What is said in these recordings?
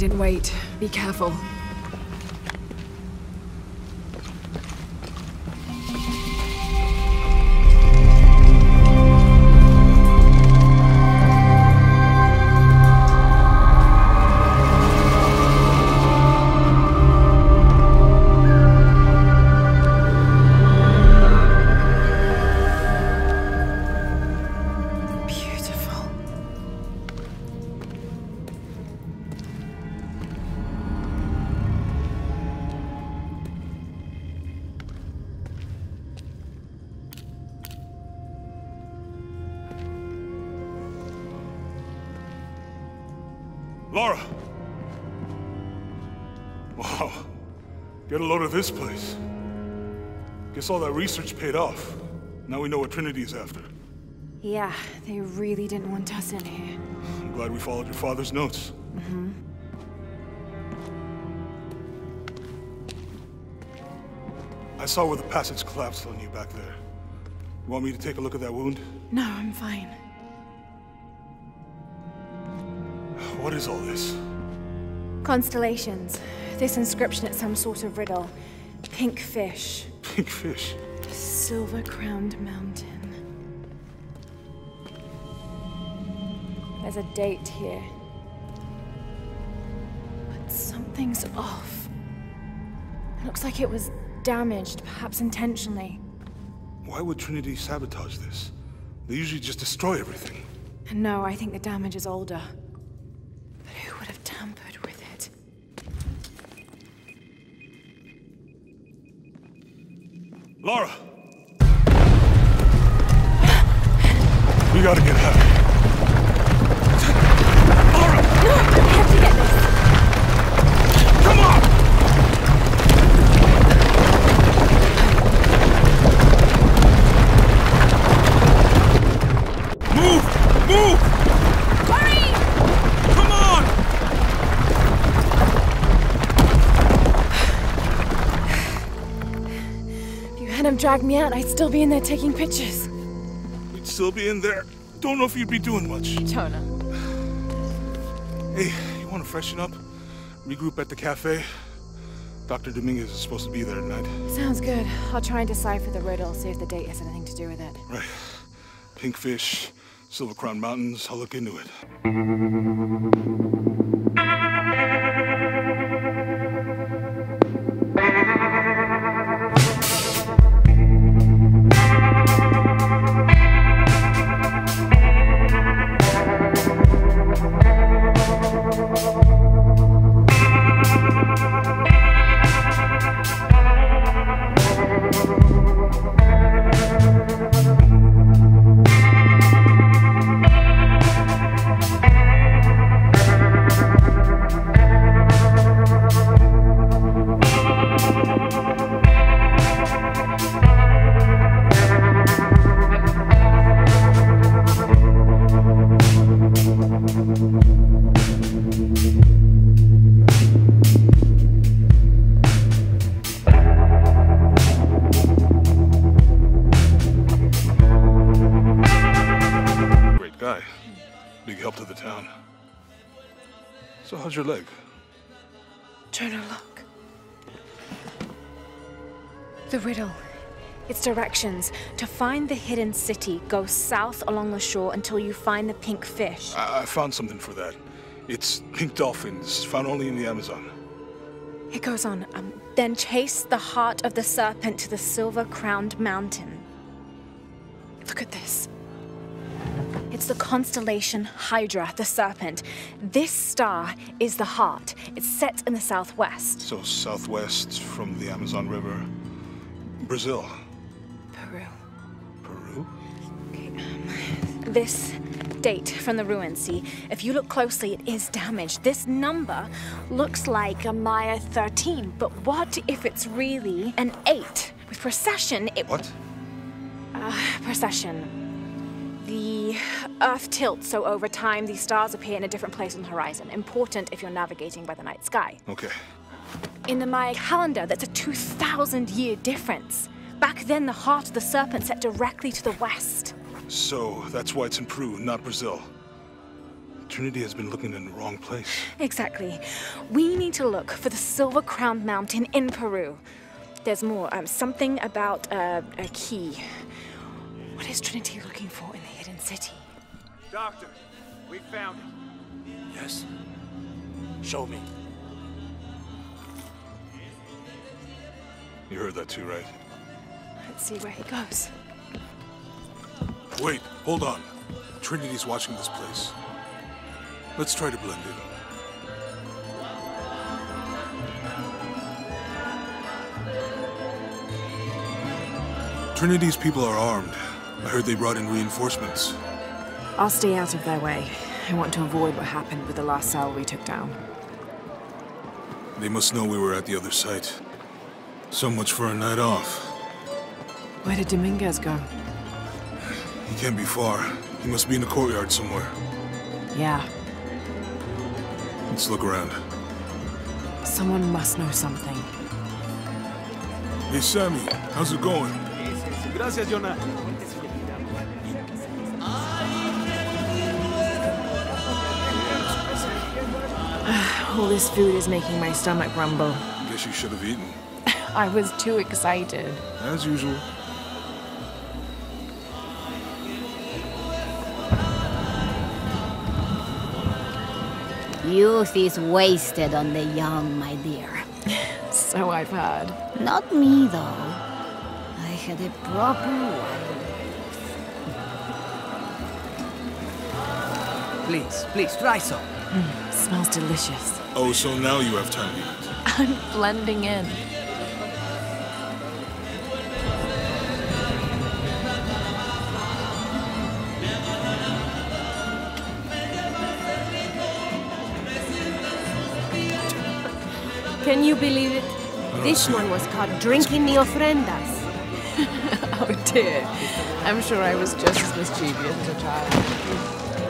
didn't wait. Be careful. Of this place. Guess all that research paid off. Now we know what Trinity is after. Yeah, they really didn't want us in here. I'm glad we followed your father's notes. Mm-hmm. I saw where the passage collapsed on you back there. You want me to take a look at that wound? No, I'm fine. What is all this? Constellations. This inscription is some sort of riddle. Pink fish. Pink fish. Silver crowned mountain. There's a date here. But something's off. It looks like it was damaged, perhaps intentionally. Why would Trinity sabotage this? They usually just destroy everything. No, I think the damage is older. Lara! We gotta get out. If you had him drag me out, I'd still be in there taking pictures. We'd still be in there. Don't know if you'd be doing much. Jonah. Hey, you want to freshen up? Regroup at the cafe? Dr. Dominguez is supposed to be there tonight. Sounds good. I'll try and decipher the riddle, see if the date has anything to do with it. Right. Pinkfish, Silver Crown Mountains, I'll look into it. How's your leg? Look. The riddle. Its directions. To find the hidden city, go south along the shore until you find the pink fish. I, I found something for that. It's pink dolphins, found only in the Amazon. It goes on. Um, then chase the heart of the serpent to the silver crowned mountain. Look at this. It's the constellation Hydra, the serpent. This star is the heart. It's set in the southwest. So, southwest from the Amazon River. Brazil. Peru. Peru? Um, this date from the ruins, see, if you look closely, it is damaged. This number looks like a Maya 13, but what if it's really an 8? With precession, it. What? Uh, precession. The Earth tilts, so over time, these stars appear in a different place on the horizon. Important if you're navigating by the night sky. Okay. In the Maya calendar, that's a 2,000 year difference. Back then, the heart of the serpent set directly to the west. So, that's why it's in Peru, not Brazil. Trinity has been looking in the wrong place. Exactly. We need to look for the Silver Crown Mountain in Peru. There's more. Um, something about uh, a key. What is Trinity looking for in the hidden city? Doctor, we found it. Yes? Show me. You heard that too, right? Let's see where he goes. Wait, hold on. Trinity's watching this place. Let's try to blend in. Trinity's people are armed. I heard they brought in reinforcements. I'll stay out of their way. I want to avoid what happened with the last cell we took down. They must know we were at the other site. So much for a night off. Where did Dominguez go? He can't be far. He must be in the courtyard somewhere. Yeah, Let's look around. someone must know something. Hey, Sammy, how's it going? Gracias, Jonah. All this food is making my stomach rumble. Guess you should have eaten. I was too excited. As usual. Youth is wasted on the young, my dear. So I've heard. Not me, though. I had a proper wild. Please, please, try some. Mm, smells delicious. Oh, so now you have time to eat. I'm blending in. Can you believe it? This one was caught drinking the ofrendas. oh dear. I'm sure I was just as mischievous as a child.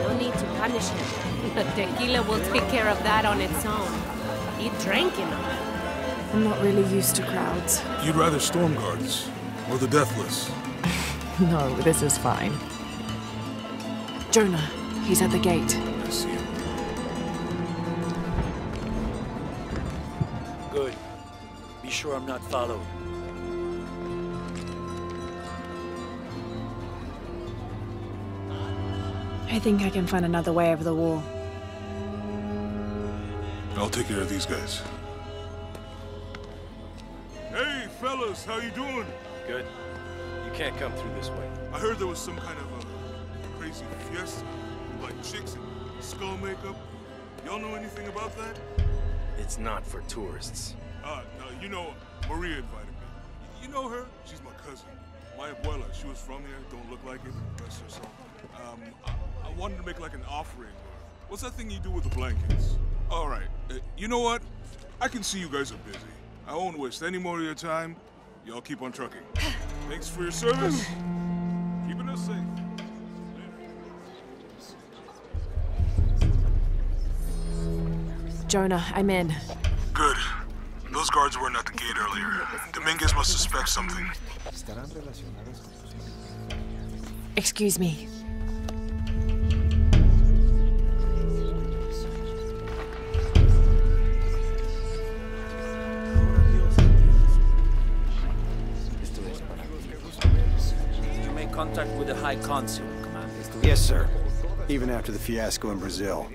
No need to punish him. The tequila will take care of that on its own. He drank enough. I'm not really used to crowds. You'd rather storm guards or the deathless? No, this is fine. Jonah, he's at the gate. I see him. Good. Be sure I'm not followed. I think I can find another way over the wall. I'll take care of these guys. Hey, fellas, how you doing? Good. You can't come through this way. I heard there was some kind of a crazy fiesta, like chicks and skull makeup. Y'all know anything about that? It's not for tourists. Uh, no, you know, Maria invited me. You know her? She's my cousin. My abuela, she was from here, don't look like it, rest her soul. Um, I, I wanted to make like an offering. What's that thing you do with the blankets? All right, uh, you know what? I can see you guys are busy. I won't waste any more of your time. Y'all keep on trucking. Thanks for your service. Keeping us safe. Jonah, I'm in. Good. Those guards weren't at the gate earlier. Dominguez must suspect something. Excuse me. Contact with the High Consul, Commander? Yes, sir. Even after the fiasco in Brazil.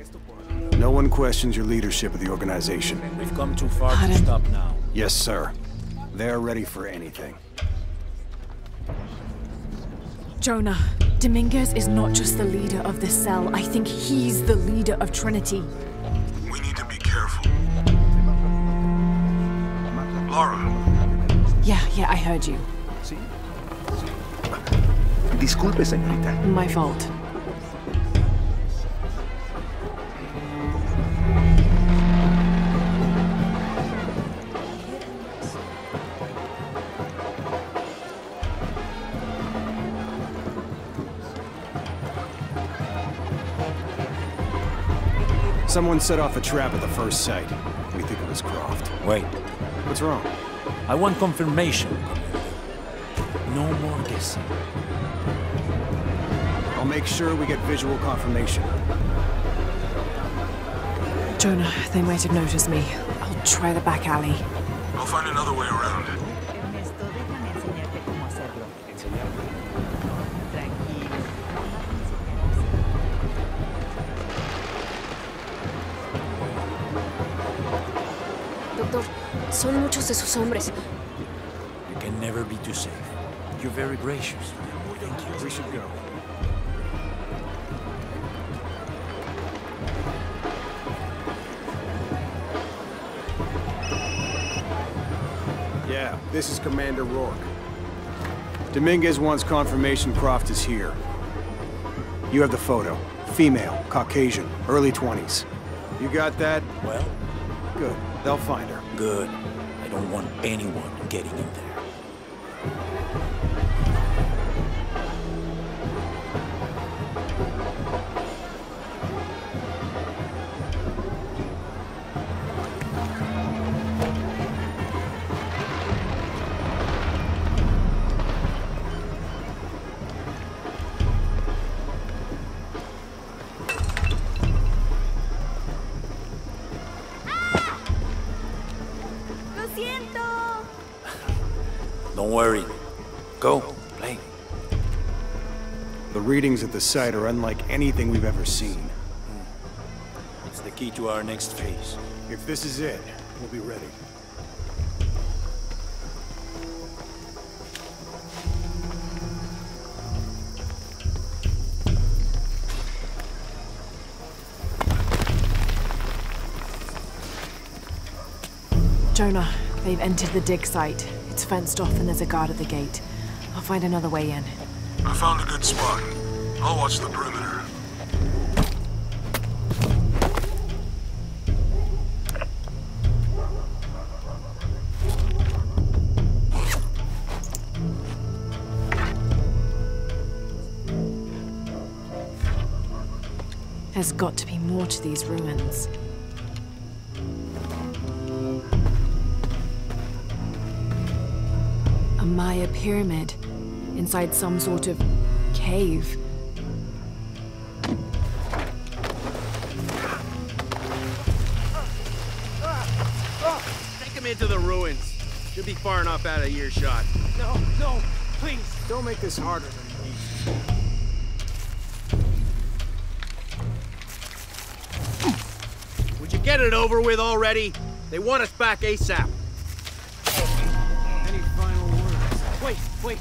No one questions your leadership of the organization. We've come too far to stop now. Yes, sir. They're ready for anything. Jonah, Dominguez is not just the leader of the cell. I think he's the leader of Trinity. We need to be careful. Lara, Yeah, yeah, I heard you. Disculpe, señorita. My fault. Someone set off a trap at the first sight. We think it was Croft. Wait. What's wrong? I want confirmation, No more guessing. I'll make sure we get visual confirmation. Jonah, they might have noticed me. I'll try the back alley. I'll find another way around. Ernesto, déjame enseñarte cómo hacerlo. Tranquilo. Doctor, son muchos de sus hombres. You can never be too safe. You're very gracious. Thank you. We should go. This is Commander Rourke. Dominguez wants confirmation Croft is here. You have the photo. Female, Caucasian, early 20s. You got that? Well, Good. They'll find her. good. I don't want anyone getting in there. Readings at the site are unlike anything we've ever seen. It's the key to our next phase. If this is it, we'll be ready. Jonah, they've entered the dig site. It's fenced off and there's a guard at the gate. I'll find another way in. I found a good spot. I'll watch the perimeter. There's got to be more to these ruins. A Maya pyramid inside some sort of cave. Far enough out of earshot. No, no, please. Don't make this harder than it needs. Would you get it over with already? They want us back ASAP. Any final words? Wait, wait.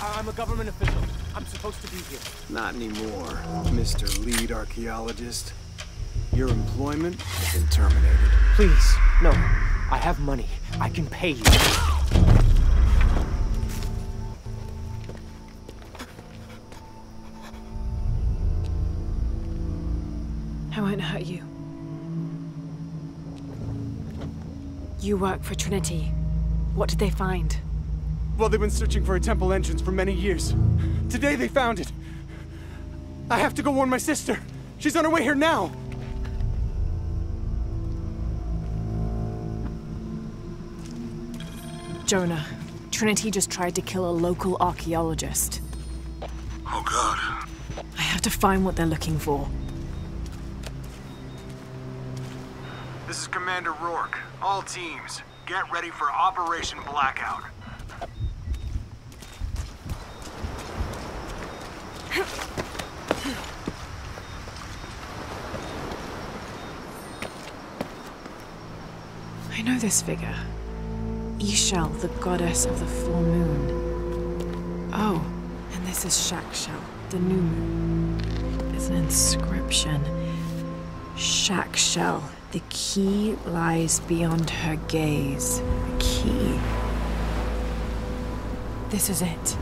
I- I'm a government official. I'm supposed to be here. Not anymore, Mr. Lead Archaeologist. Your employment has been terminated. Please, no. I have money. I can pay you. I won't hurt you. You work for Trinity. What did they find? Well, they've been searching for a temple entrance for many years. Today they found it. I have to go warn my sister. She's on her way here now. Jonah, Trinity just tried to kill a local archaeologist. Oh, God. I have to find what they're looking for. This is Commander Rourke. All teams, get ready for Operation Blackout. I know this figure. Ix Chel, the goddess of the full moon. Oh, and this is Chak Chel, the new moon. There's an inscription. Chak Chel, the key lies beyond her gaze. The key. This is it.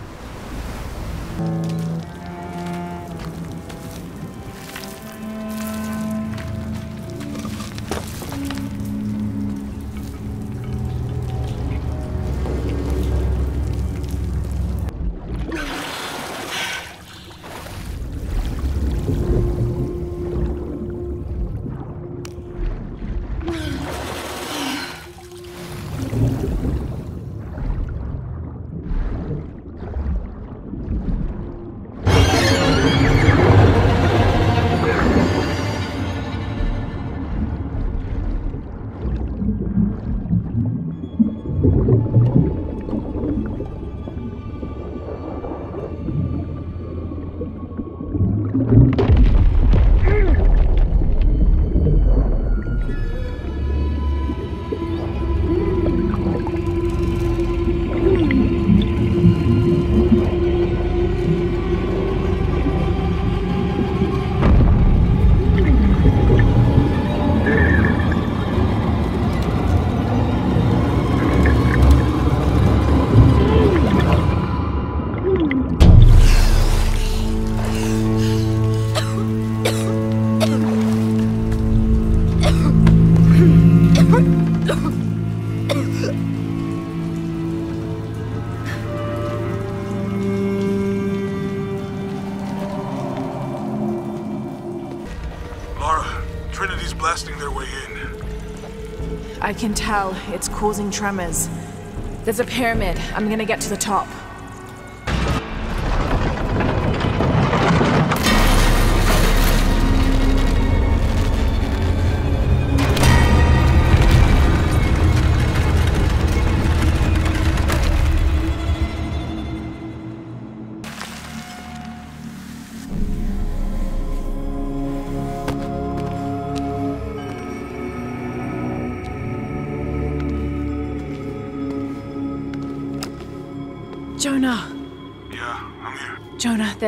Causing tremors. There's a pyramid. I'm gonna get to the top.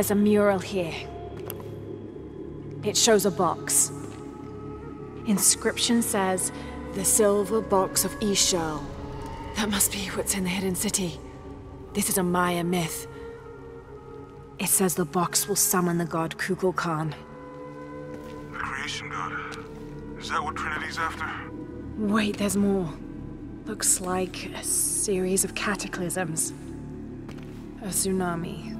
There's a mural here. It shows a box. Inscription says, the silver box of Ix Chel. That must be what's in the hidden city. This is a Maya myth. It says the box will summon the god Kukulkan. The creation god. Is that what Trinity's after? Wait, there's more. Looks like a series of cataclysms. A tsunami.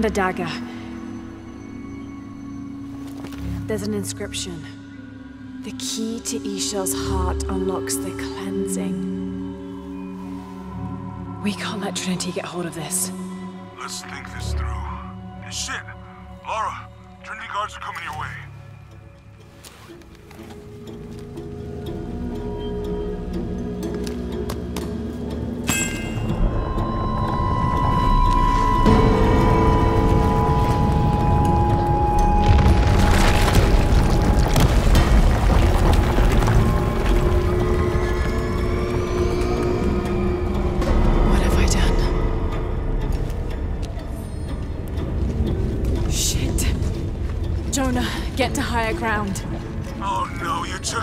Found a dagger. There's an inscription. The key to Ix Chel's heart unlocks the cleansing. We can't let Trinity get hold of this. Let's think this through. Shit! Lara, Trinity guards are coming your way.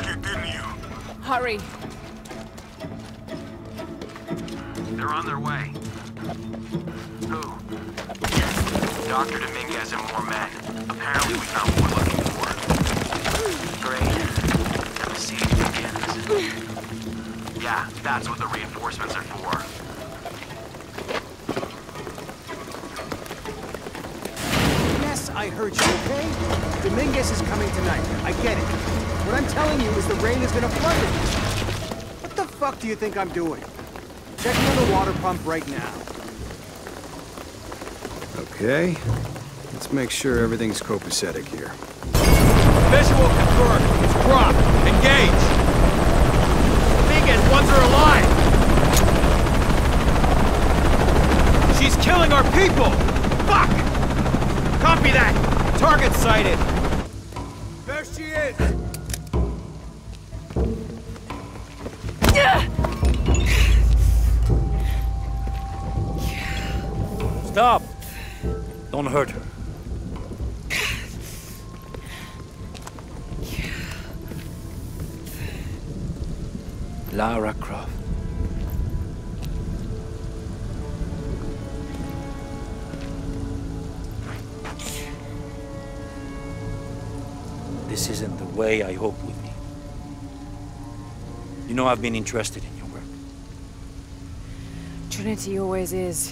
It, didn't you? Hurry. They're on their way. Who? Dr. Dominguez and more men. Apparently we found what we're looking for. Great. Have a seat, begins. Yeah, that's what the reinforcements are for. Yes, I heard you, okay? Dominguez is coming tonight. I get it. What I'm telling you is the rain is gonna flood it. What the fuck do you think I'm doing? Checking on the water pump right now. Okay. Let's make sure everything's copacetic here. Visual confirmed. It's Croft. Engage. Dominguez wants her alive. She's killing our people. Fuck. Copy that. Target sighted. I've been interested in your work. Trinity always is.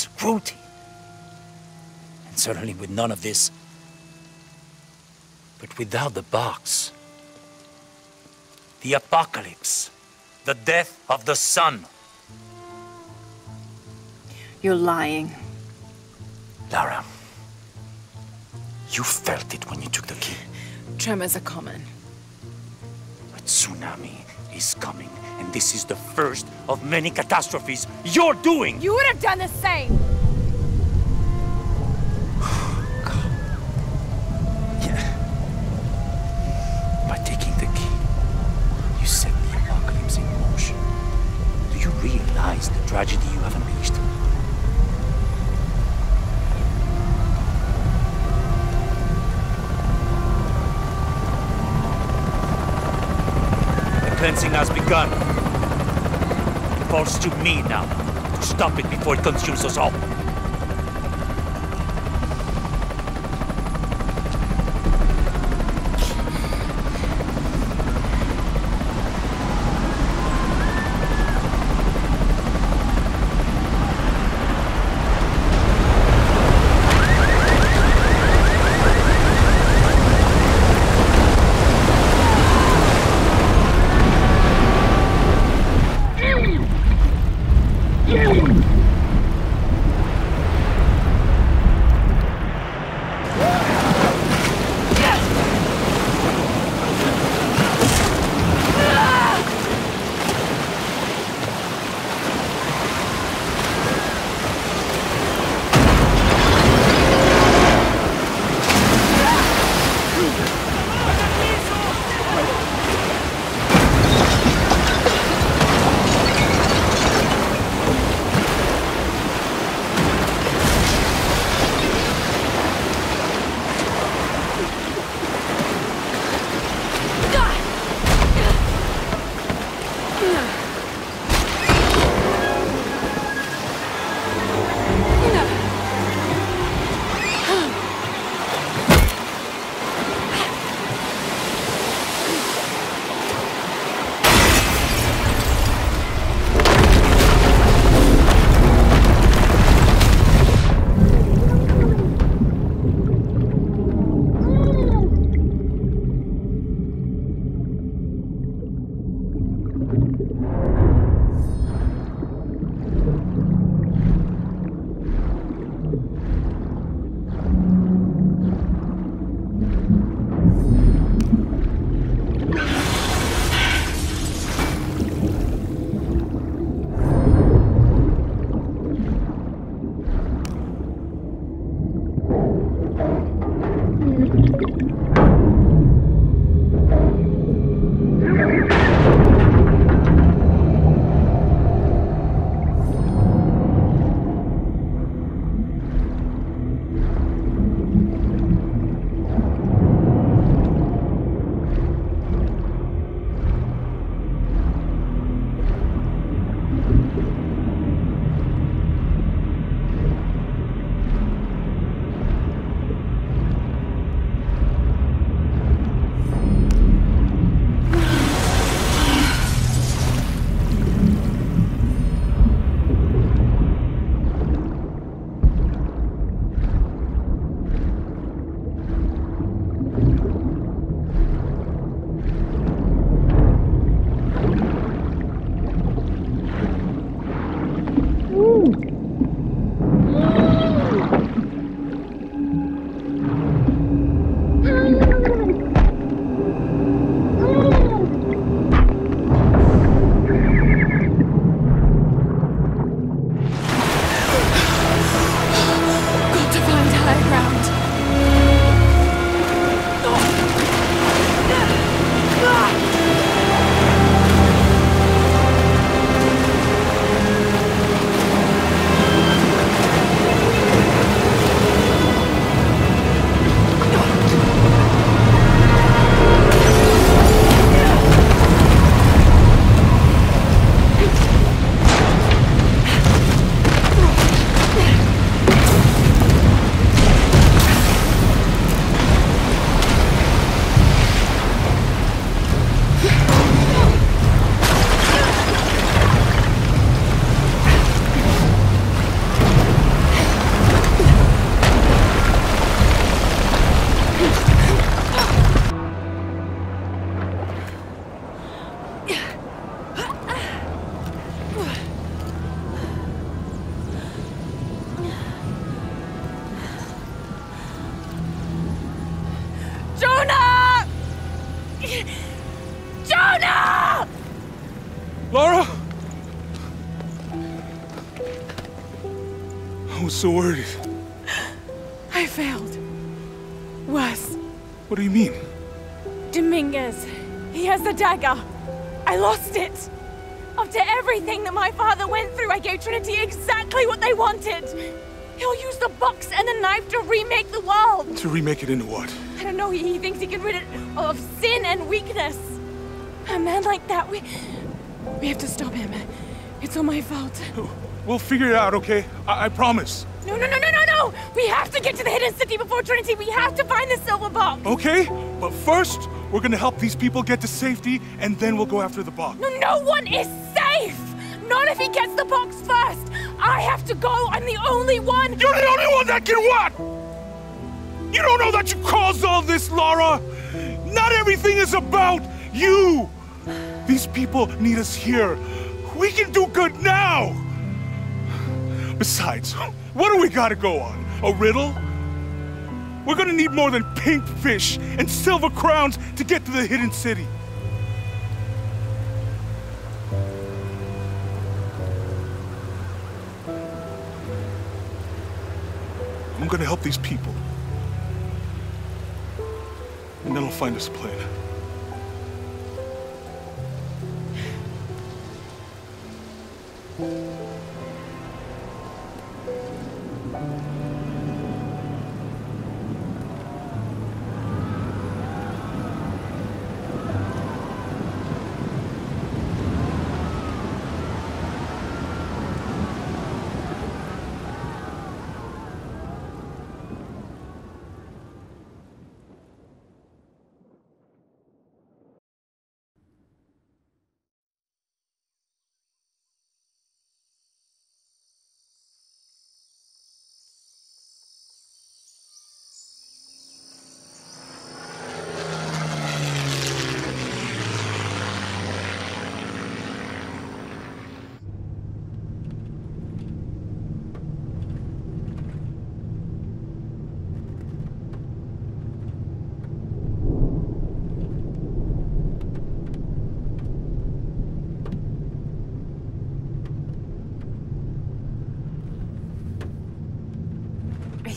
cruelty. And certainly with none of this. But without the box, the apocalypse, the death of the sun. You're lying. Lara, you felt it when you took the key. Tremors are common. A tsunami is coming, and this is the first of many catastrophes you're doing! You would have done the same! By taking the cleansing has begun. It falls to me now to stop it before it consumes us all. make it into what? I don't know. He, he thinks he can rid it of sin and weakness. A man like that, we... We have to stop him. It's all my fault. We'll figure it out, okay? I, I promise. No, no, no, no, no, no! We have to get to the Hidden City before Trinity. We have to find the silver box. Okay, but first, we're gonna help these people get to safety, and then we'll go after the box. No, no one is safe! Not if he gets the box first! I have to go! I'm the only one! You're the only one that can what? You don't know that you caused all this, Lara! Not everything is about you! These people need us here. We can do good now! Besides, what do we gotta go on? A riddle? We're gonna need more than pink fish and silver crowns to get to the hidden city. I'm gonna help these people. And then I'll find us a plane. I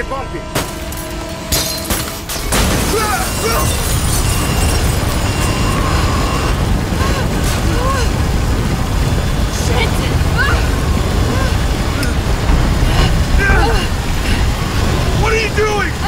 Get bumpy. What are you doing?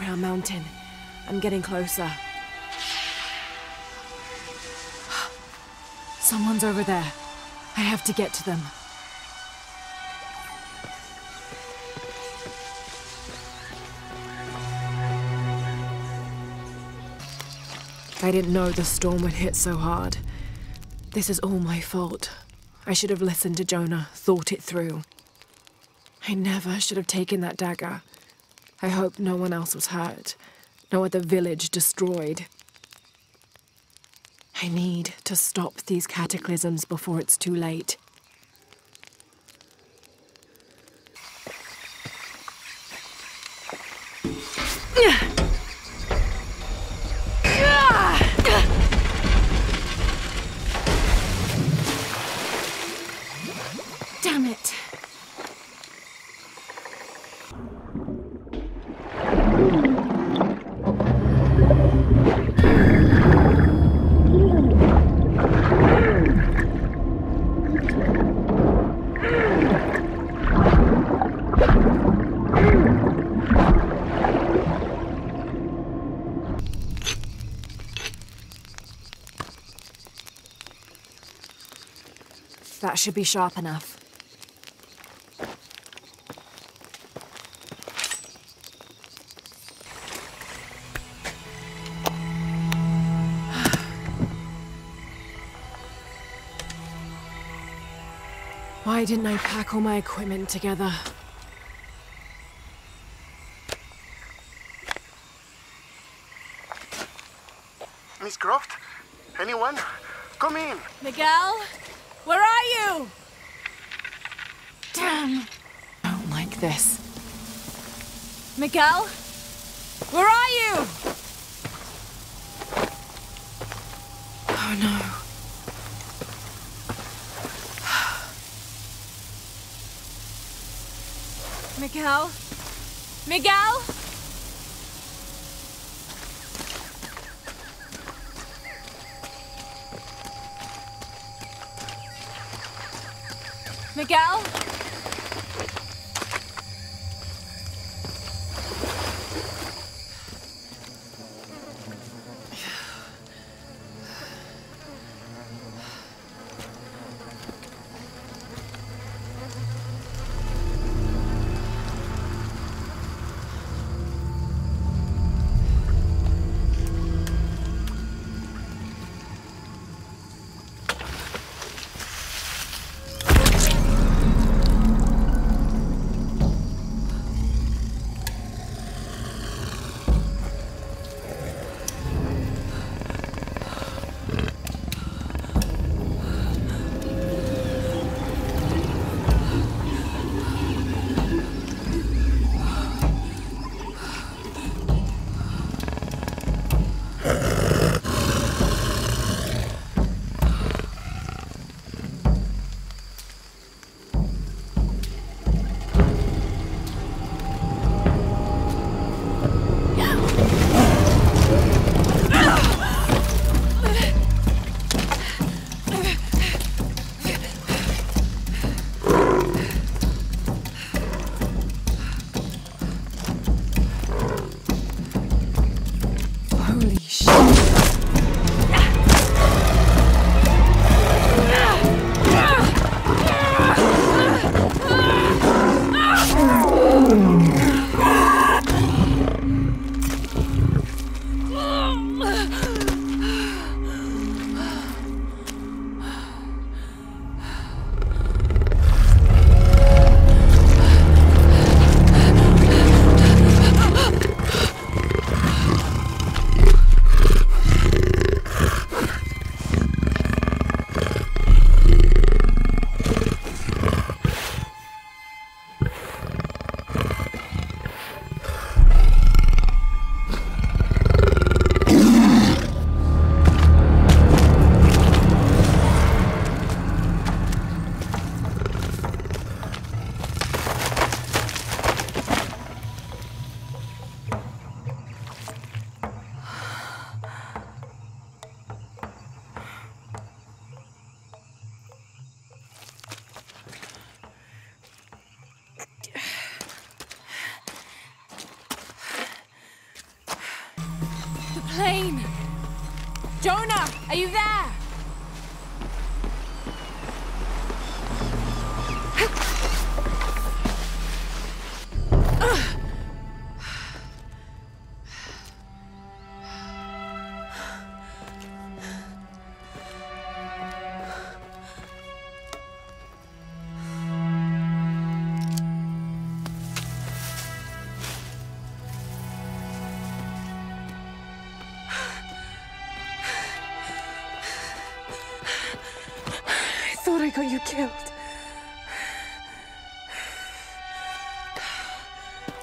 Crown Mountain. I'm getting closer. Someone's over there. I have to get to them. I didn't know the storm would hit so hard. This is all my fault. I should have listened to Jonah, thought it through. I never should have taken that dagger. I hope no one else was hurt, no other village destroyed. I need to stop these cataclysms before it's too late. Damn should be sharp enough. Why didn't I pack all my equipment together? Miss Croft? Anyone? Come in. Miguel? Where are you? Damn! I don't like this. Miguel? Where are you? Oh no. Miguel? Miguel? Miguel? Got you killed.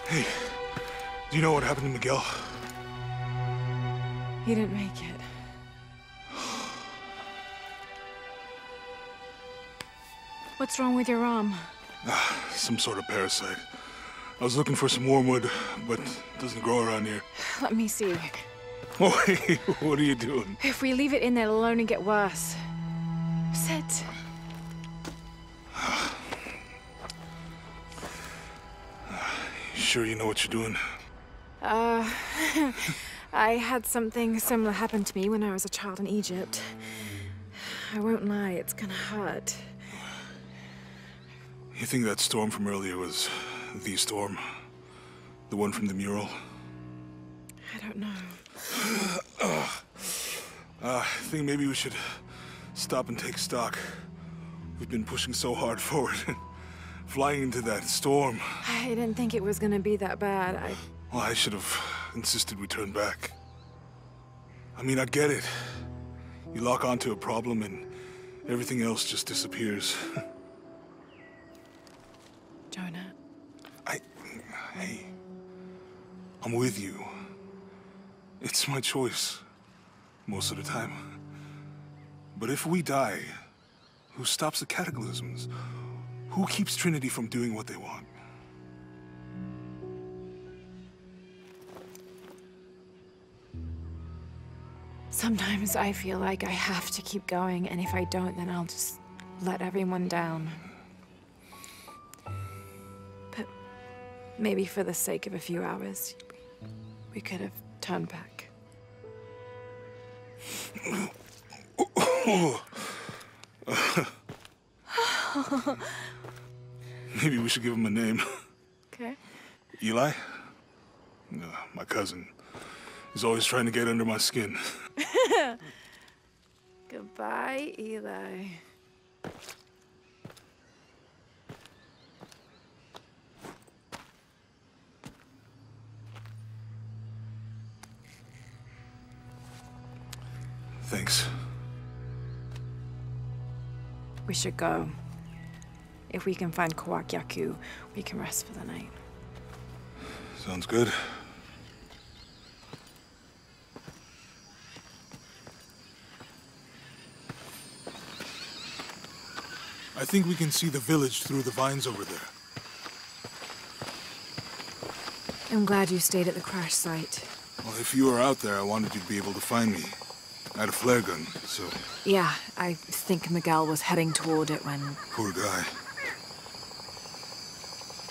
Hey, do you know what happened to Miguel? He didn't make it. What's wrong with your arm? Ah, some sort of parasite. I was looking for some wormwood, but it doesn't grow around here. Let me see. Oh, what are you doing? If we leave it in there, alone, it'll only get worse. Sure you know what you're doing? Uh, I had something similar happen to me when I was a child in Egypt. I won't lie, it's gonna hurt. You think that storm from earlier was the storm? The one from the mural? I don't know. Uh, I think maybe we should stop and take stock. We've been pushing so hard forward. Flying into that storm. I didn't think it was gonna be that bad. I. Well, I should have insisted we turn back. I mean, I get it. You lock onto a problem and everything else just disappears. Jonah. I. Hey. I'm with you. It's my choice. Most of the time. But if we die, who stops the cataclysms? Who keeps Trinity from doing what they want? Sometimes I feel like I have to keep going, and if I don't, then I'll just let everyone down. But maybe for the sake of a few hours, we could have turned back. Maybe we should give him a name. Okay. Eli? Uh, my cousin. He's always trying to get under my skin. Goodbye, Eli. Thanks. We should go. If we can find Kuwaq Yaku, we can rest for the night. Sounds good. I think we can see the village through the vines over there. I'm glad you stayed at the crash site. Well, if you were out there, I wanted you to be able to find me. I had a flare gun, so Yeah, I think Miguel was heading toward it when. poor guy.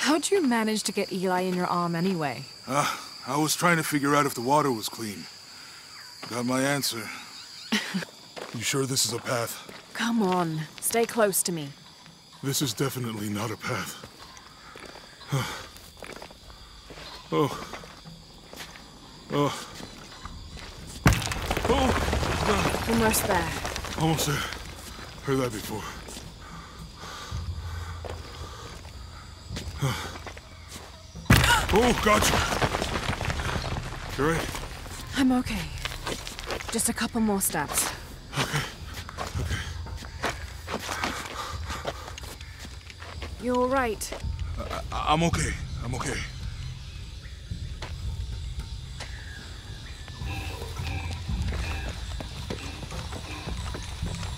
How'd you manage to get Eli in your arm anyway? Ah, I was trying to figure out if the water was clean. Got my answer. you sure this is a path? Come on, stay close to me. This is definitely not a path. oh. Oh. Oh! Almost there. Almost there. Heard that before. Oh, gotcha. You right? I'm okay. Just a couple more steps. You're all right. I- I'm okay. I'm okay.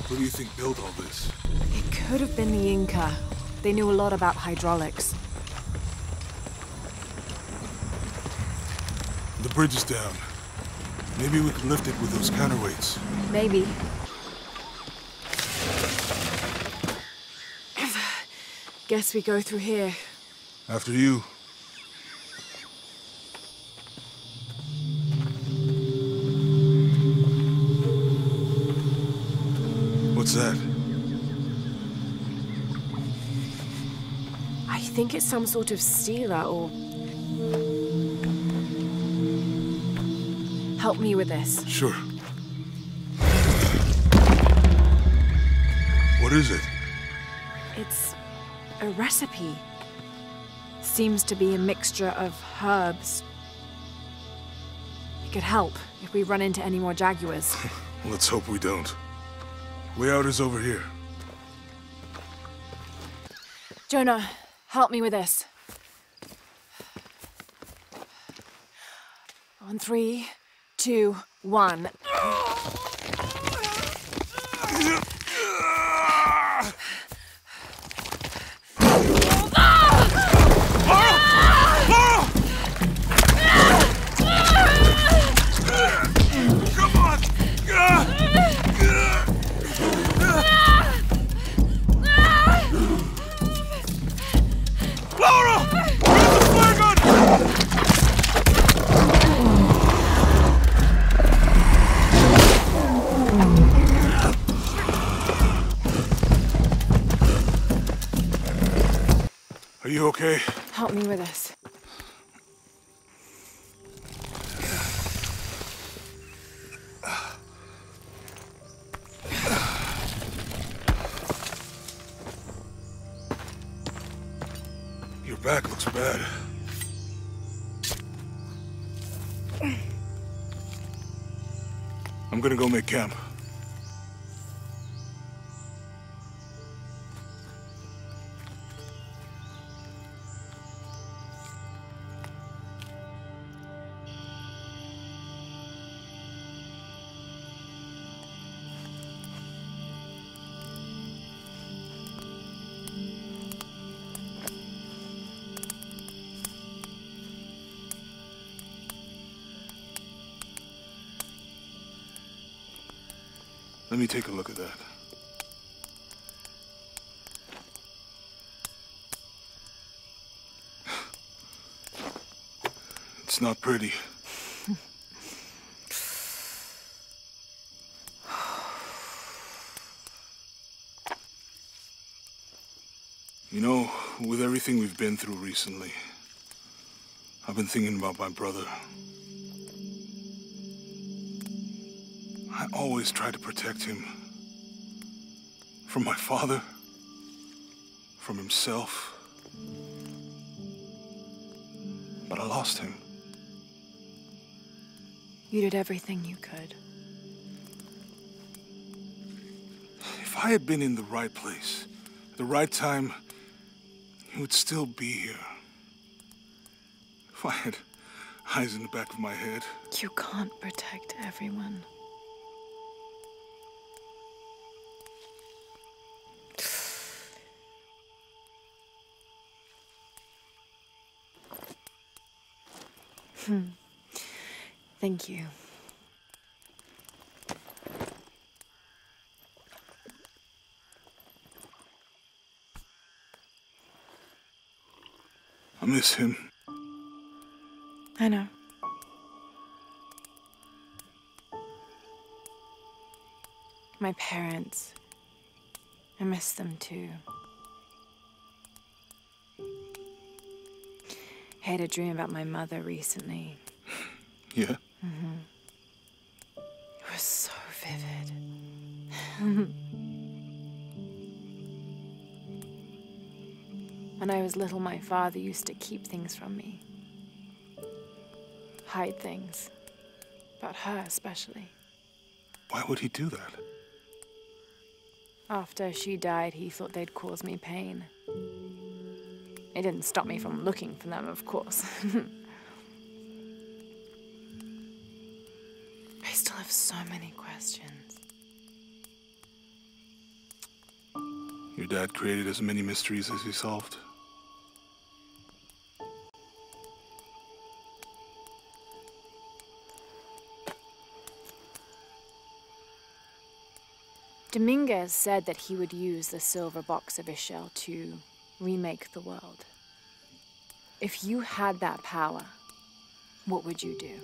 Who do you think built all this? It could have been the Inca. They knew a lot about hydraulics. Bridge is down. Maybe we can lift it with those counterweights. Maybe. Guess we go through here. After you. What's that? I think it's some sort of stela or. Help me with this. Sure. What is it? It's a recipe. Seems to be a mixture of herbs. It could help if we run into any more jaguars. Let's hope we don't. Way out is over here. Jonah, help me with this. On three, two, one. Let me take a look at that. It's not pretty. You know, with everything we've been through recently, I've been thinking about my brother. Always tried to protect him. From my father. From himself. But I lost him. You did everything you could. If I had been in the right place, at the right time, he would still be here. If I had eyes in the back of my head. You can't protect everyone. Hmm. Thank you. I miss him. I know. My parents. I miss them too. Had a dream about my mother recently. Yeah? Mm-hmm. It was so vivid. when I was little, my father used to keep things from me. Hide things. About her, especially. Why would he do that? After she died, he thought they'd cause me pain. It didn't stop me from looking for them, of course. I still have so many questions. Your dad created as many mysteries as he solved. Dominguez said that he would use the silver box of Ix Chel to remake the world. If you had that power, what would you do?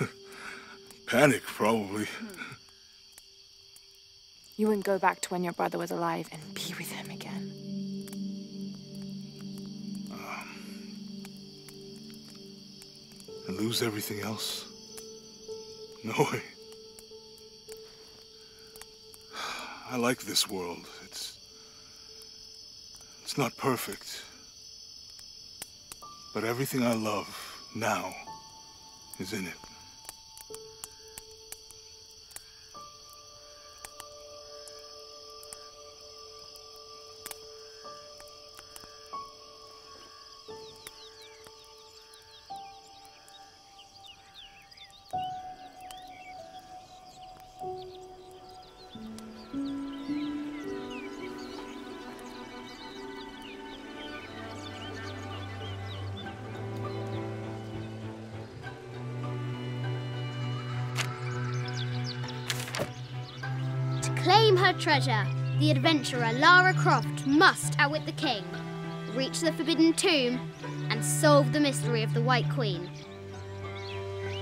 Panic, probably. Hmm. You wouldn't go back to when your brother was alive and be with him again. Um, and lose everything else? No way. I like this world. It's. It's not perfect. But everything I love now is in it. Treasure, the adventurer Lara Croft must outwit the king, reach the Forbidden Tomb, and solve the mystery of the White Queen.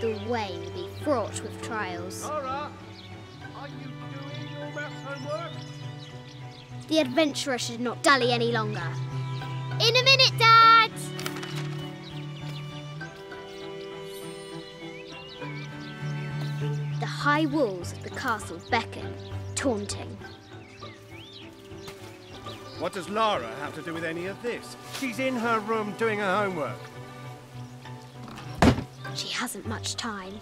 The way will be fraught with trials. Lara, are you doing your maths homework? The adventurer should not dally any longer. In a minute, Dad! The high walls of the castle beckon, taunting. What does Lara have to do with any of this? She's in her room doing her homework. She hasn't much time.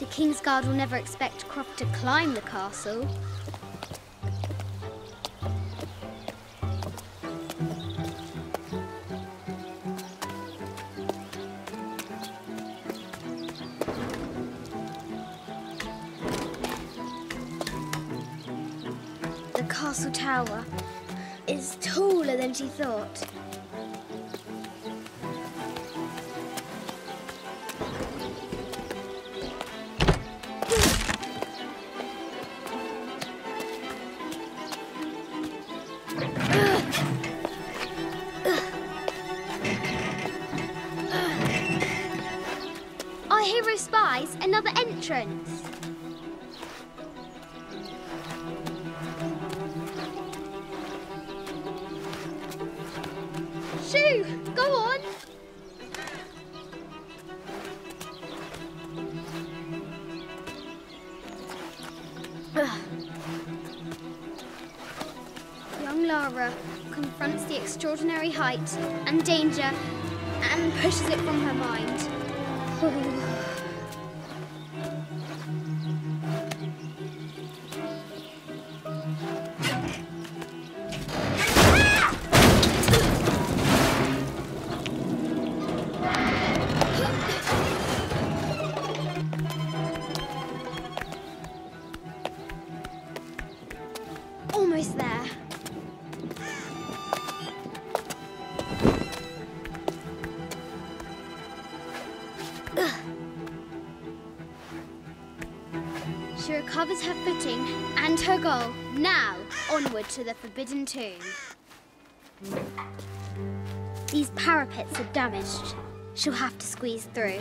The King's Guard will never expect Croft to climb the castle. Thought. Our hero spies another entrance. Extraordinary height and danger and pushes it from her mind. Oh. Onward to the Forbidden Tomb. These parapets are damaged. She'll have to squeeze through.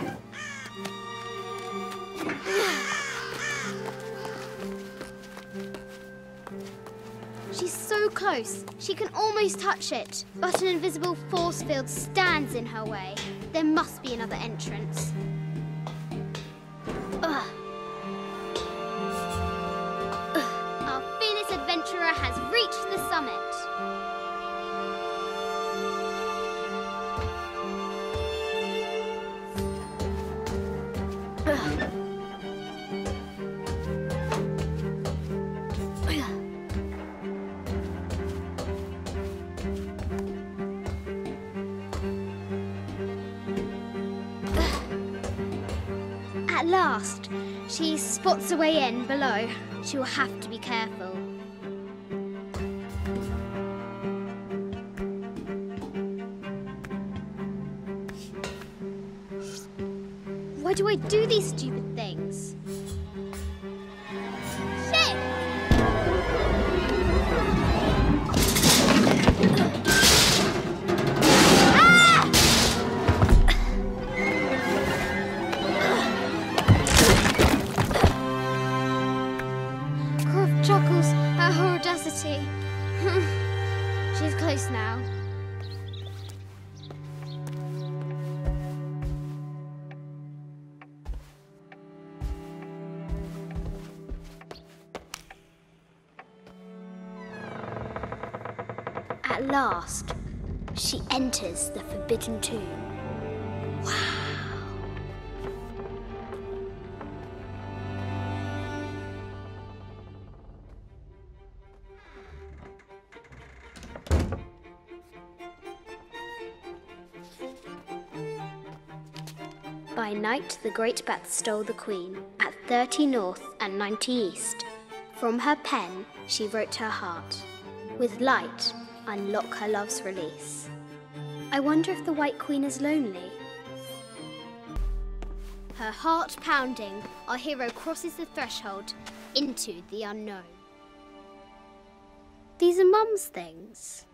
She's so close, she can almost touch it, but an invisible force field stands in her way. There must be another entrance. Spots a way in below. She will have enters the Forbidden Tomb. By night, the Great Bat stole the Queen at 30 North and 90 East. From her pen, she wrote her heart. With light, unlock her love's release. I wonder if the White Queen is lonely. Her heart pounding, our hero crosses the threshold into the unknown. These are Mum's things.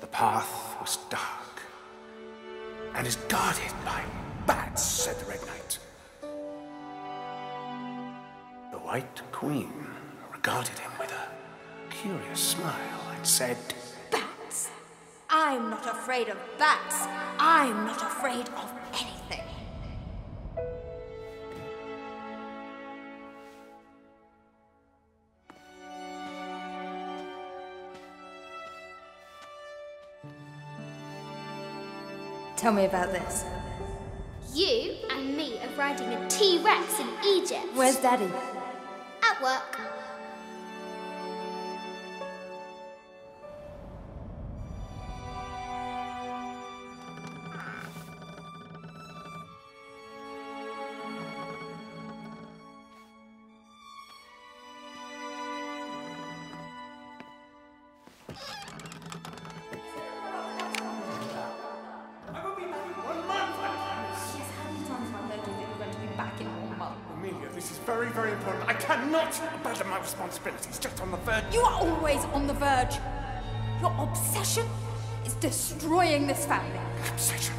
The path was dark and is guarded by said the Red Knight. The White Queen regarded him with a curious smile and said, Bats! I'm not afraid of bats. I'm not afraid of anything. Tell me about this. You and me are riding a T Rex in Egypt. Where's Daddy? At work. My responsibilities just on the verge. You are always on the verge. Your obsession is destroying this family. Obsession?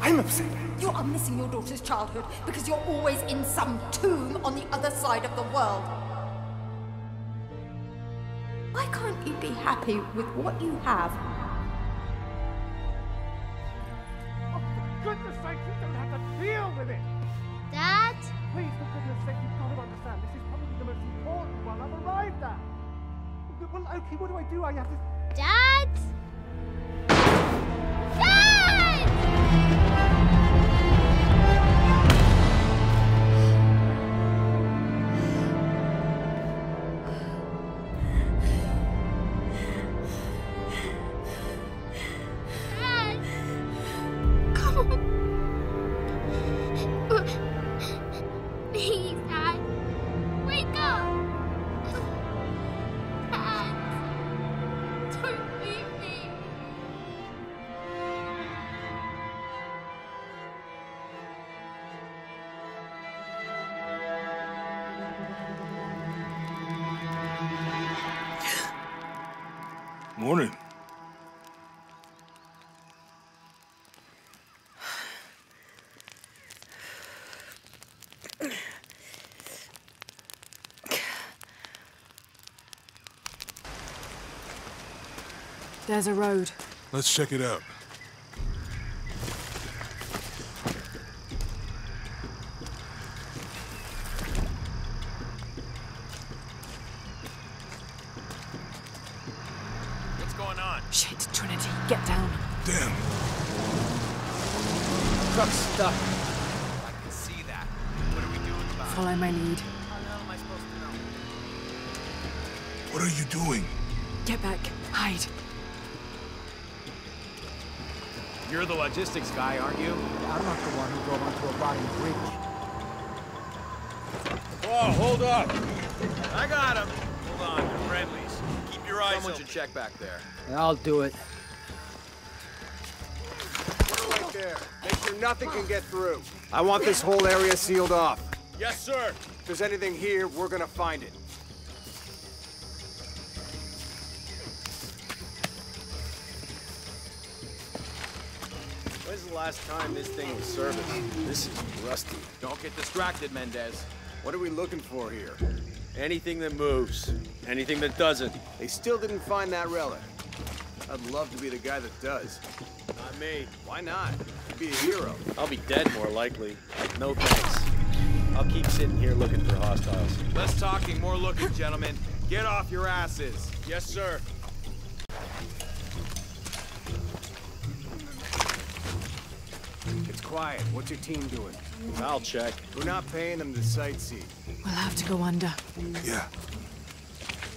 I'm obsessed. You are missing your daughter's childhood because you're always in some tomb on the other side of the world. Why can't you be happy with what you have? There's a road. Let's check it out. Logistics guy, aren't you? I'm not the one who drove onto a rotting bridge. Whoa, hold up! I got him. Hold on, they're friendlies. Keep your eyes Someone should check back there. I'll do it. Right there. Make sure nothing can get through. I want this whole area sealed off. Yes, sir. If there's anything here, we're gonna find it. Last time this thing was serviced? This is rusty. Don't get distracted, Mendez. What are we looking for here? Anything that moves. Anything that doesn't. They still didn't find that relic. I'd love to be the guy that does. Not me. Why not? You'd be a hero. I'll be dead more likely. No thanks. I'll keep sitting here looking for hostiles. Less talking, more looking, gentlemen. Get off your asses. Yes, sir. It's quiet. What's your team doing? I'll check. We're not paying them to sightsee. We'll have to go under. Yeah.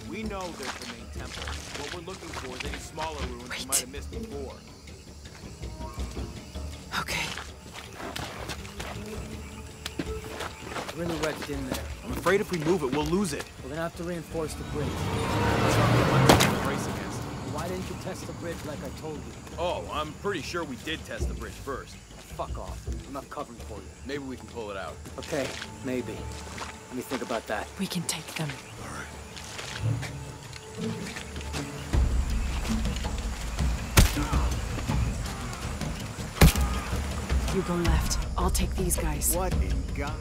We know there's the main temple. What we're looking for is any smaller ruins we might have missed before. Okay. Really wedged in there. I'm afraid if we move it, we'll lose it. We're gonna have to reinforce the bridge. That's not the one to brace against. Why didn't you test the bridge like I told you? Oh, I'm pretty sure we did test the bridge first. Fuck off. I'm not covering for you. Maybe we can pull it out. Okay, maybe. Let me think about that. We can take them. All right. You go left. I'll take these guys. What in God?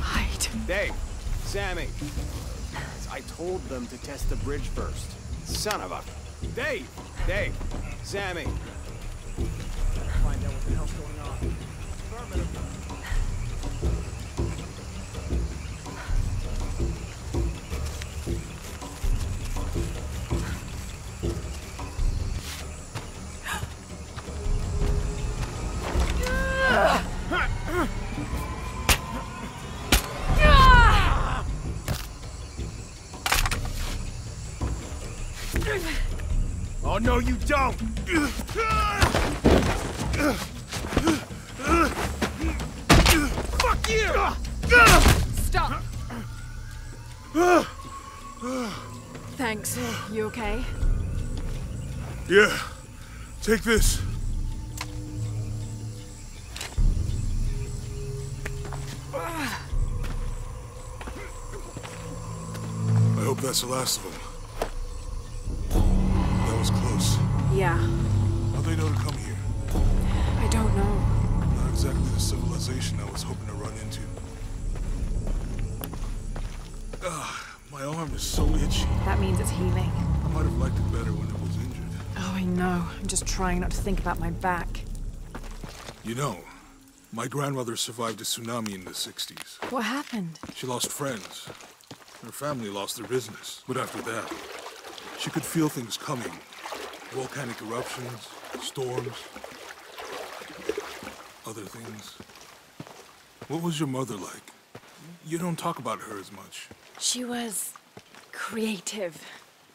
Hide. Dave, Sammy. I told them to test the bridge first. Son of a... Dave! Dave! Sammy! Take this. I hope that's the last of them. Trying not to think about my back. You know, my grandmother survived a tsunami in the 60s. What happened? She lost friends. Her family lost their business. But after that, she could feel things coming. Volcanic eruptions, storms, other things. What was your mother like? You don't talk about her as much. She was creative,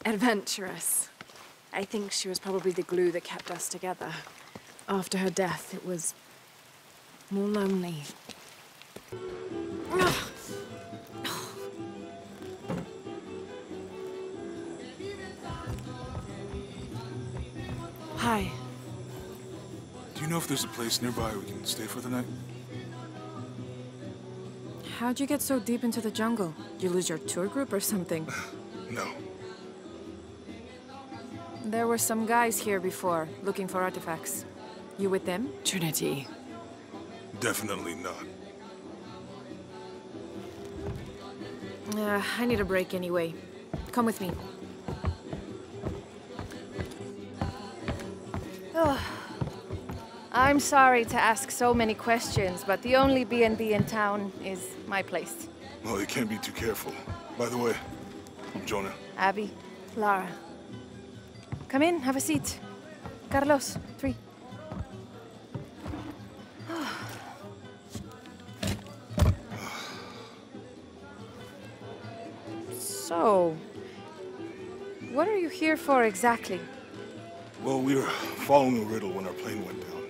adventurous. I think she was probably the glue that kept us together. After her death, it was more lonely. Hi. Do you know if there's a place nearby we can stay for the night? How'd you get so deep into the jungle? You lose your tour group or something? No. There were some guys here before, looking for artifacts. You with them? Trinity. Definitely not. Uh, I need a break anyway. Come with me. Oh. I'm sorry to ask so many questions, but the only B&B in town is my place. Well, you can't be too careful. By the way, I'm Jonah. Abby. Lara. Come in, have a seat. Carlos, three. so, what are you here for exactly? Well, we were following a riddle when our plane went down.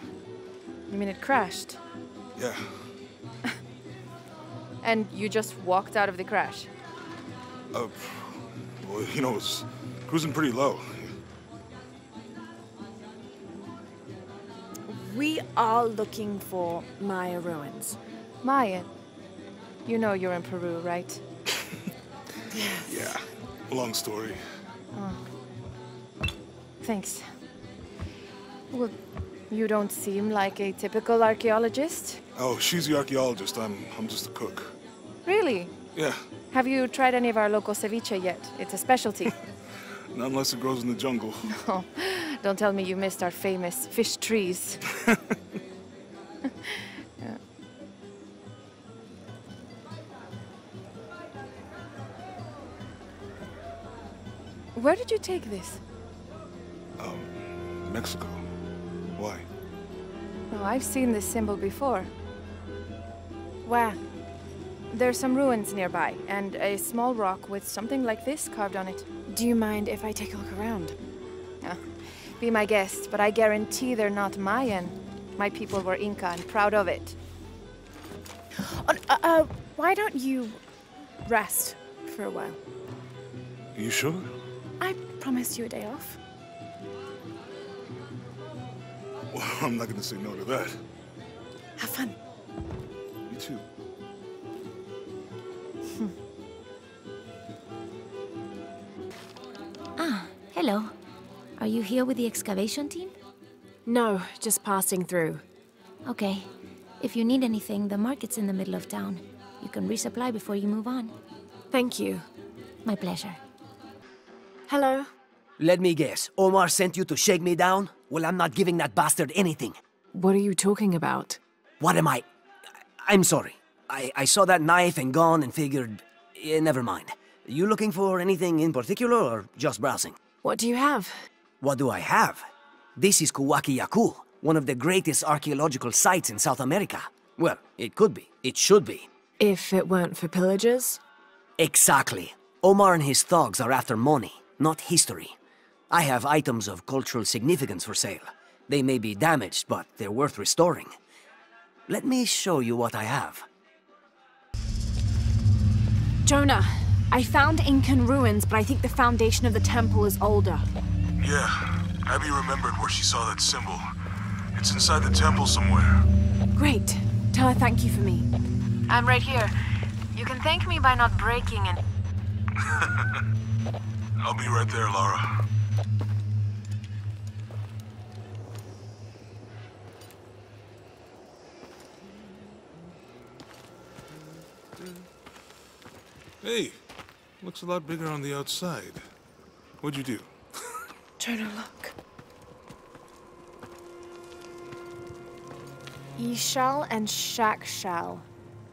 You mean it crashed? Yeah, And you just walked out of the crash? uh, well, you know, it was cruising pretty low. We are looking for Maya ruins. Maya, you know you're in Peru, right? yes. Yeah, long story. Oh. Thanks. Well, You don't seem like a typical archaeologist. Oh, she's the archaeologist. I'm, I'm just a cook. Really? Yeah, Have you tried any of our local ceviche yet? It's a specialty. not unless it grows in the jungle. oh, don't tell me you missed our famous fish trees. Yeah. Where did you take this? Um, Mexico. Why? Oh, I've seen this symbol before. Where? There's some ruins nearby, and a small rock with something like this carved on it. Do you mind if I take a look around? Ah, be my guest, but I guarantee they're not Mayan. My people were Inca and proud of it. Uh, uh, uh, why don't you rest for a while? you sure? I promised you a day off. Well, I'm not gonna say no to that. Have fun. You too. Ah, hello. Are you here with the excavation team? No, just passing through. Okay. If you need anything, the market's in the middle of town. You can resupply before you move on. Thank you. My pleasure. Hello? Let me guess. Omar sent you to shake me down? Well, I'm not giving that bastard anything. What are you talking about? What am I? I'm sorry. I, I saw that knife and gun and figured. eh, never mind. You looking for anything in particular or just browsing? What do you have? What do I have? This is Kuwaq Yaku, one of the greatest archaeological sites in South America. Well, it could be. It should be. If it weren't for pillagers? Exactly. Omar and his thugs are after money, not history. I have items of cultural significance for sale. They may be damaged, but they're worth restoring. Let me show you what I have. Jonah, I found Incan ruins, but I think the foundation of the temple is older. Yeah, Abby remembered where she saw that symbol. It's inside the temple somewhere. Great. Tell her thank you for me. I'm right here. You can thank me by not breaking and. I'll be right there, Lara. Hey, looks a lot bigger on the outside. What'd you do? Jonah, look. Ix Chel and Chak Chel.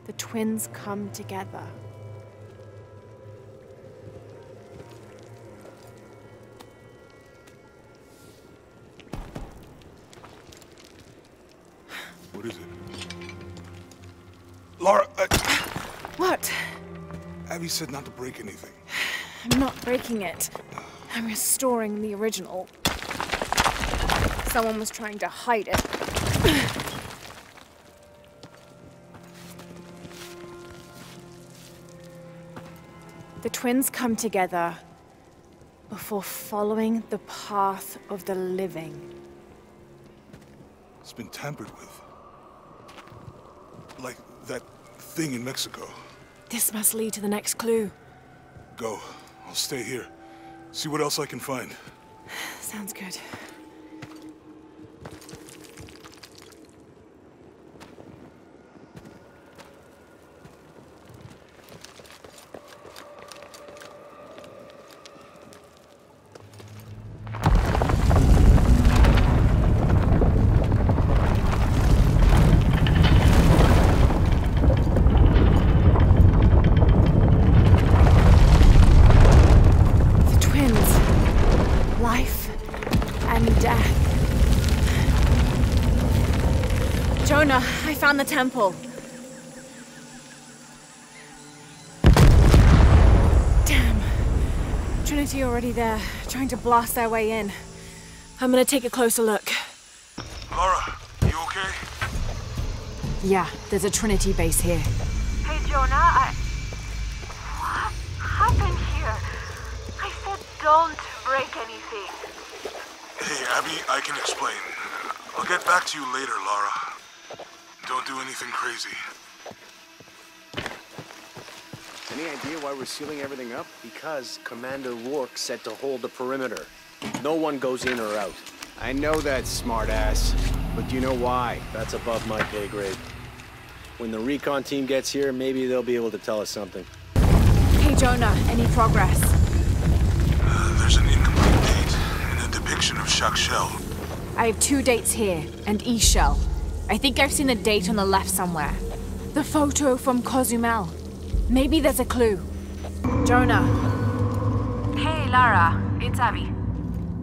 The twins come together. What is it? Lara, I... What? Abby said not to break anything. I'm not breaking it. I'm restoring the original. Someone was trying to hide it. the twins come together before following the path of the living. It's been tampered with. Like that thing in Mexico. This must lead to the next clue. Go. I'll stay here. See what else I can find. Sounds good. The temple. Damn. Trinity already there, trying to blast their way in. I'm gonna take a closer look. Lara, you okay? Yeah, there's a Trinity base here. Hey, Jonah, I. What happened here? I said don't break anything. Hey, Abby, I can explain. I'll get back to you later, Lara. Don't do anything crazy. Any idea why we're sealing everything up? Because Commander Rourke said to hold the perimeter. No one goes in or out. I know that, smartass. But do you know why? That's above my pay grade. When the recon team gets here, maybe they'll be able to tell us something. Hey, Jonah, any progress? Uh, there's an incomplete date and a depiction of Chak Chel. I have two dates here, and Ix Chel. I think I've seen the date on the left somewhere. The photo from Cozumel. Maybe there's a clue. Jonah. Hey, Lara. It's Abby.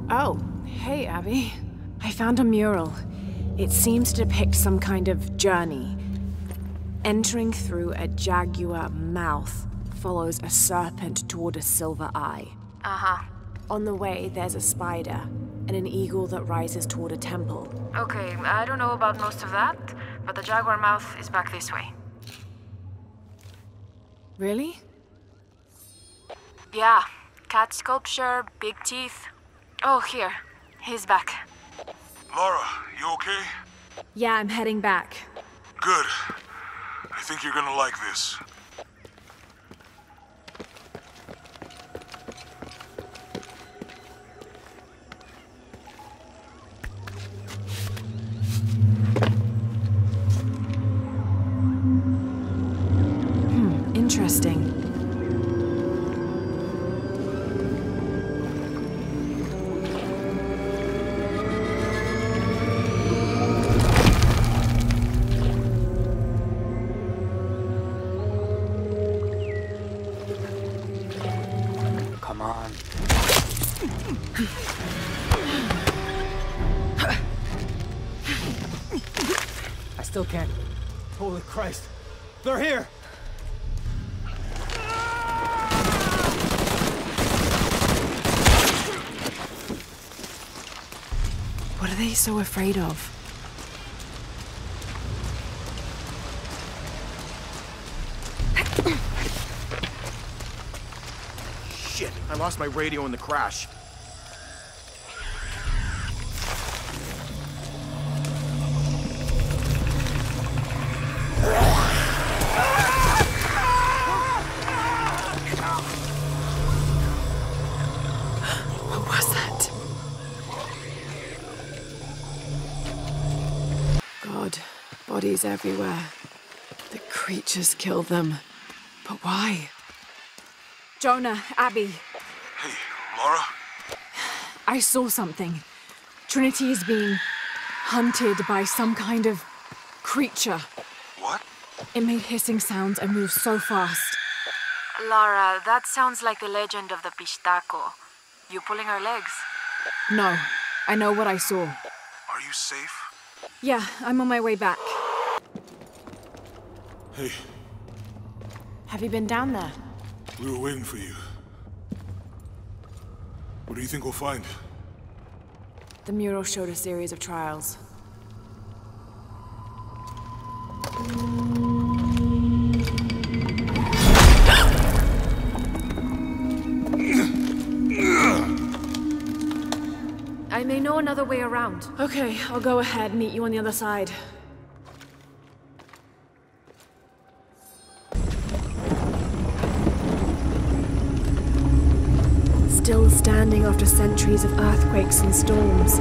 Oh, hey, Abby. I found a mural. It seems to depict some kind of journey. Entering through a jaguar mouth follows a serpent toward a silver eye. Uh-huh. On the way, there's a spider and an eagle that rises toward a temple. Okay, I don't know about most of that, but the jaguar mouth is back this way. Really? Yeah. Cat sculpture, big teeth. Oh, here. He's back. Lara, you okay? Yeah, I'm heading back. Good. I think you're gonna like this. Interesting. So afraid of? Shit, I lost my radio in the crash. Everywhere. The creatures kill them. But why? Jonah, Abby, Hey, Lara? I saw something. Trinity is being hunted by some kind of creature. What? It made hissing sounds and moved so fast. Lara, that sounds like the legend of the Pishtaco. You pulling her legs? No, I know what I saw. Are you safe? Yeah, I'm on my way back. Hey, Have you been down there? we were waiting for you. What do you think we'll find? The mural showed a series of trials. I may know another way around. Okay, I'll go ahead, and meet you on the other side. Standing after centuries of earthquakes and storms.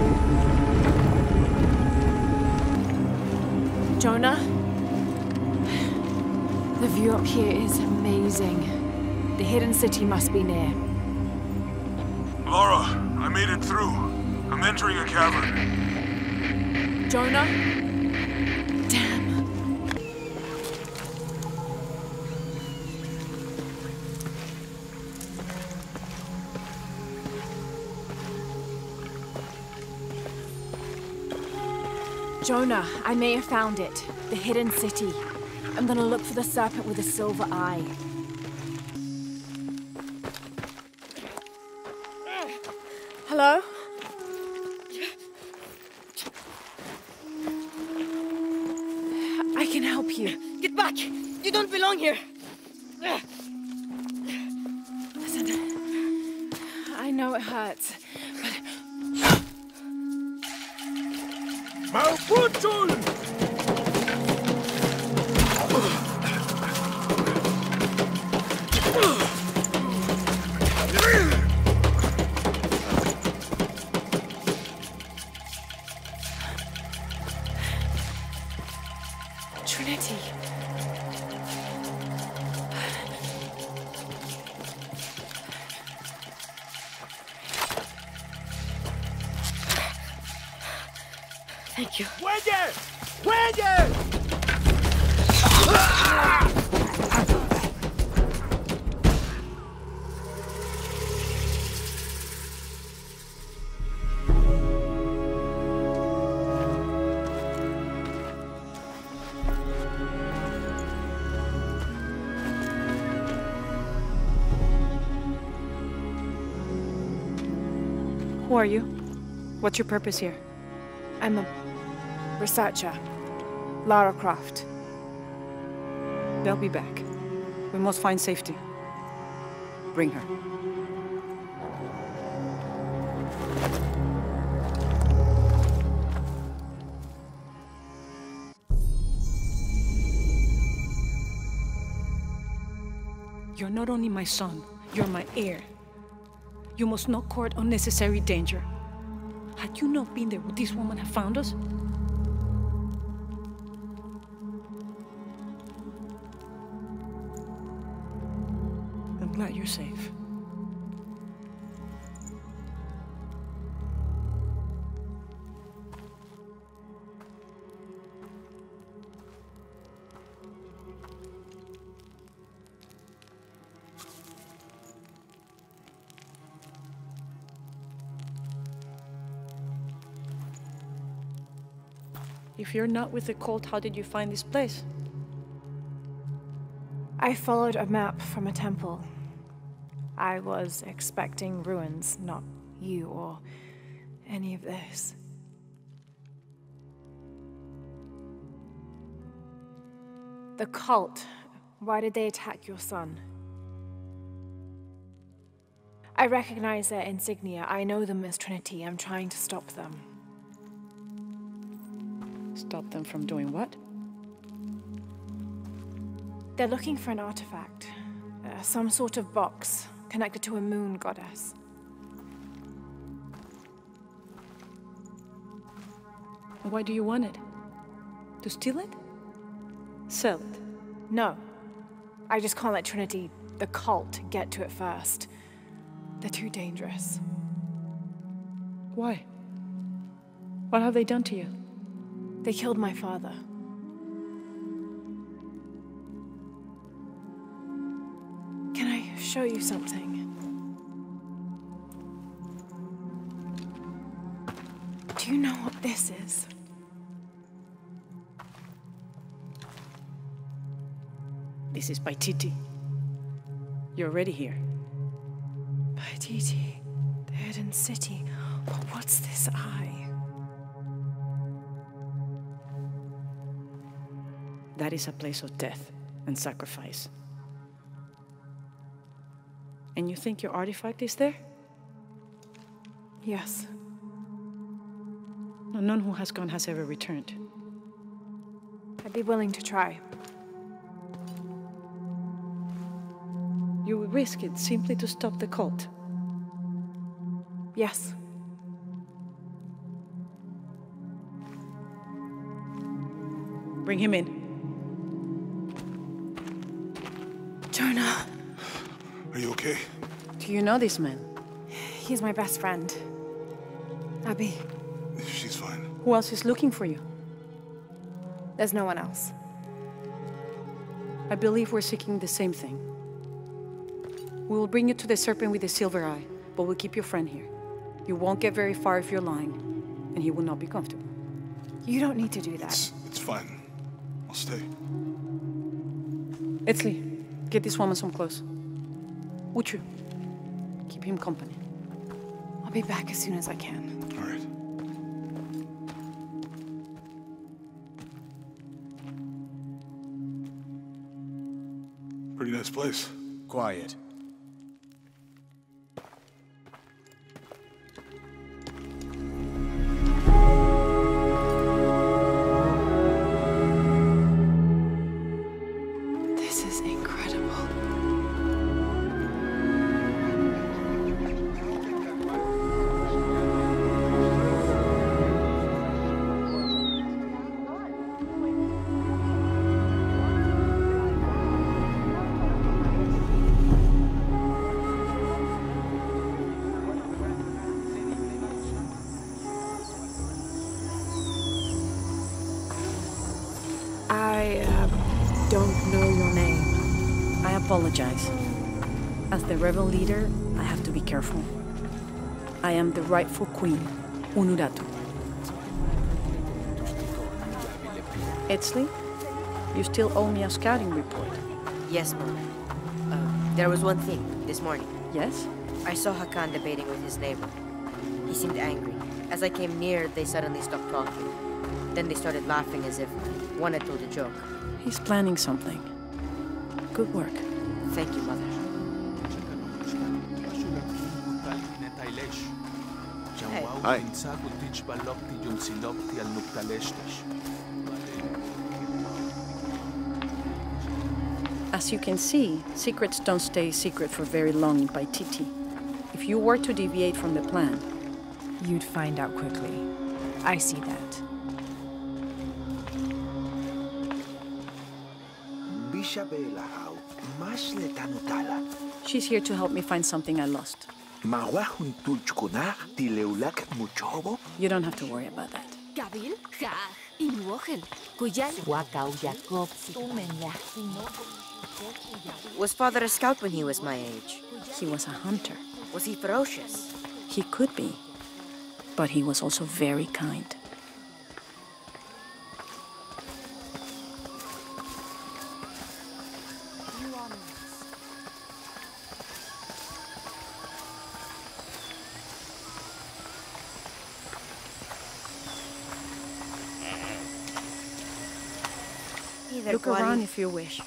Jonah? The view up here is amazing. The hidden city must be near. Lara, I made it through. I'm entering a cavern. Jonah? Jonah, I may have found it. The hidden city. I'm gonna look for the serpent with a silver eye. What's your purpose here? I'm a researcher. Lara Croft. They'll be back. We must find safety. Bring her. You're not only my son, you're my heir. You must not court unnecessary danger. Had you not been there, would this woman have found us? You're not with the cult, how did you find this place? I followed a map from a temple. I was expecting ruins, not you or any of this. The cult. Why did they attack your son? I recognize their insignia. I know them as Trinity. I'm trying to stop them. Stop them from doing what? They're looking for an artifact. Uh, some sort of box connected to a moon goddess. Why do you want it? To steal it? Sell it? No. I just can't let Trinity, the cult, get to it first. They're too dangerous. Why? What have they done to you? They killed my father. Can I show you something? Do you know what this is? This is Paititi. You're already here. Paititi, the hidden city. But what's this eye? That is a place of death and sacrifice. And you think your artifact is there? Yes. No, none who has gone has ever returned. I'd be willing to try. You would risk it simply to stop the cult. Yes. Bring him in. Jonah, Are you okay? Do you know this man? he's my best friend. Abby, She's fine. Who else is looking for you? there's no one else. I believe we're seeking the same thing. We will bring you to the serpent with the silver eye, but we'll keep your friend here. You won't get very far if you're lying, and he will not be comfortable. You don't need to do that. It's, it's fine. I'll stay. Etzli, get this woman some clothes. Uchu, keep him company. I'll be back as soon as I can. All right. Pretty nice place. Quiet. Leader, I have to be careful. I am the rightful queen, Unuratu. Etzli, you still owe me a scouting report. Yes, Mom. Uh, there was one thing, this morning. Yes? I saw Hakan debating with his neighbor. He seemed angry. As I came near, they suddenly stopped talking. Then they started laughing as if one had told a joke. He's planning something. Good work. Thank you, Mother. Hi. As you can see, secrets don't stay secret for very long in Paititi. If you were to deviate from the plan, You'd find out quickly. I see that. Bishabelahau, masle tanutala. she's here to help me find something I lost. Mawahun tulchkunar tileulak muchobo. You don't have to worry about that. Gabil, ja, inuochen, kuyan, wakau Jacob, Was father a scout when he was my age? He was a hunter. Was he ferocious? He could be, but he was also very kind. Look quali- around if you wish.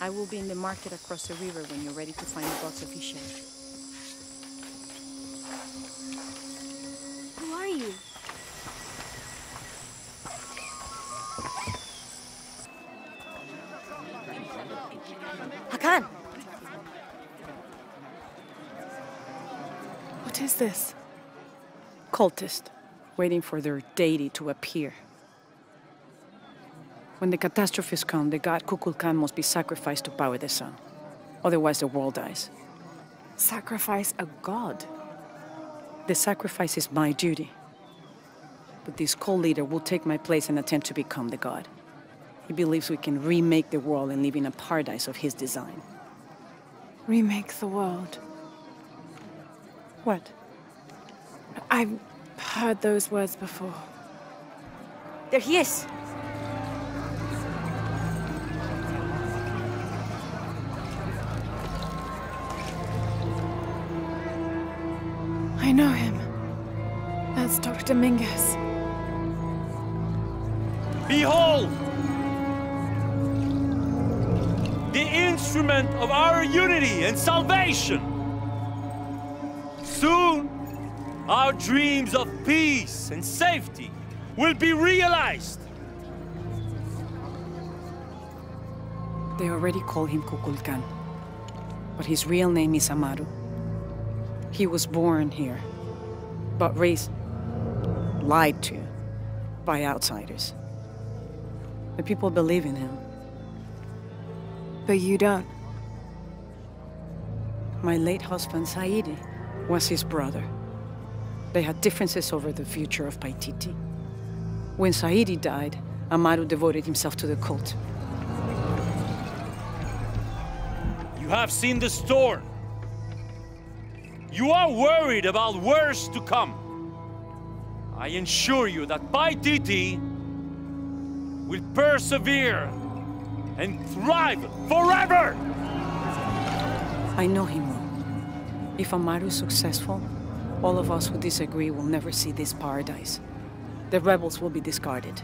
I will be in the market across the river when you're ready to find the box of Isha. Who are you? Hakan! What is this? Cultist, waiting for their deity to appear. When the catastrophes come, the god Kukulkan must be sacrificed to power the sun. Otherwise, the world dies. Sacrifice a god? The sacrifice is my duty. But this cult leader will take my place and attempt to become the god. He believes we can remake the world and live in a paradise of his design. Remake the world. What? I've heard those words before. There he is! Know him. That's Dr. Dominguez. Behold! The instrument of our unity and salvation! Soon, our dreams of peace and safety will be realized! They already call him Kukulkan. But his real name is Amaru. He was born here, but raised, lied to, by outsiders. The people believe in him. But you don't. My late husband, Saidi, was his brother. They had differences over the future of Paititi. When Saidi died, Amaru devoted himself to the cult. You have seen the storm. You are worried about worse to come. I assure you that Paititi will persevere and thrive forever! I know him. If Amaru is successful, all of us who disagree will never see this paradise. The rebels will be discarded.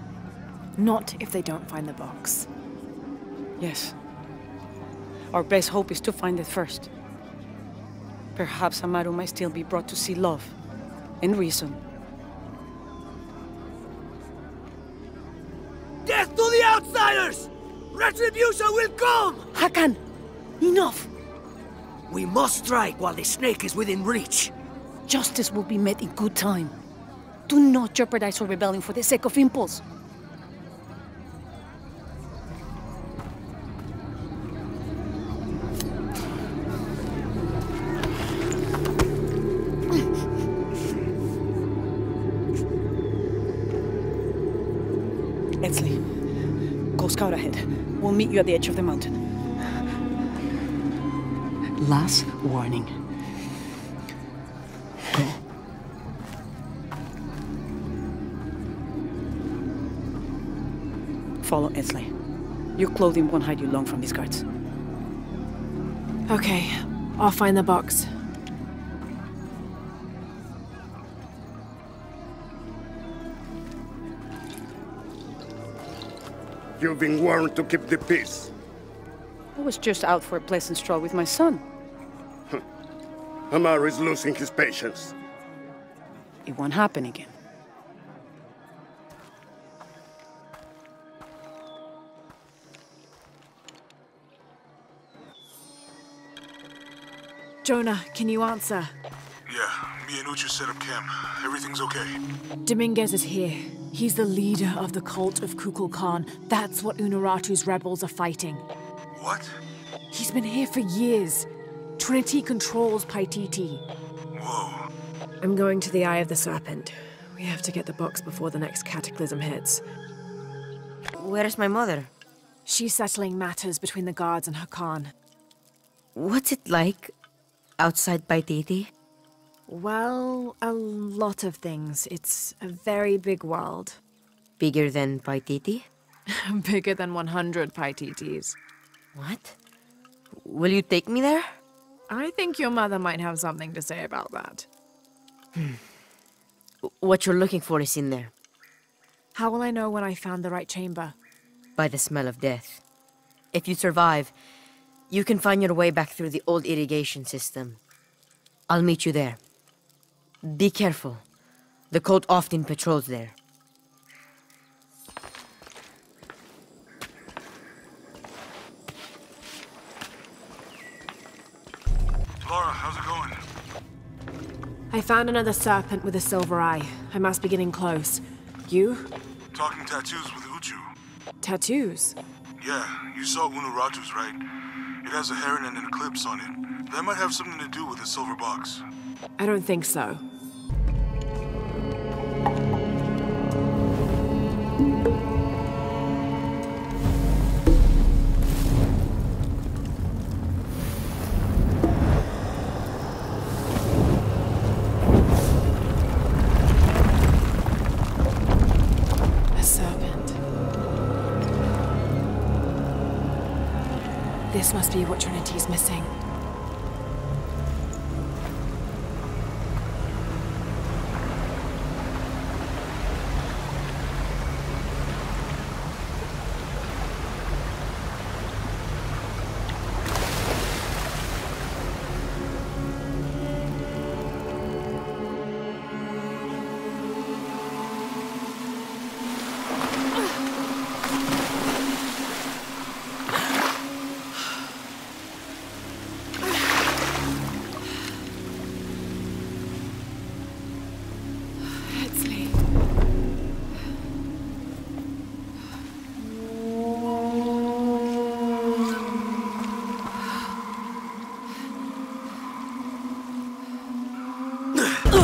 Not if they don't find the box. Yes. Our best hope is to find it first. Perhaps Amaru might still be brought to see love and reason. Death to the outsiders! Retribution will come! Hakan! Enough! We must strike while the snake is within reach. Justice will be met in good time. Do not jeopardize our rebellion for the sake of impulse. Meet you at the edge of the mountain. Last warning. Follow Etzli. Your clothing won't hide you long from these guards. Okay, I'll find the box. You've been warned to keep the peace. I was just out for a pleasant stroll with my son. Amaru is losing his patience. It won't happen again. Jonah, can you answer? Yeah, me and Uchu set up camp. Everything's okay. Dominguez is here. He's the leader of the cult of Kukulkan. That's what Unuratu's rebels are fighting. What? He's been here for years. Trinity controls Paititi. Whoa. I'm going to the Eye of the Serpent. We have to get the box before the next cataclysm hits. Where's my mother? She's settling matters between the guards and Hakan. What's it like outside Paititi? Well, a lot of things. It's a very big world. Bigger than Paititi? Bigger than 100 Paititis. What? Will you take me there? I think your mother might have something to say about that. Hmm. What you're looking for is in there. How will I know when I found the right chamber? By the smell of death. If you survive, you can find your way back through the old irrigation system. I'll meet you there. Be careful. The cult often patrols there. Lara, how's it going? I found another serpent with a silver eye. I must be getting close. You? Talking tattoos with Uchu. Tattoos? Yeah, you saw Unuratu's, right? It has a heron and an eclipse on it. That might have something to do with the silver box. I don't think so.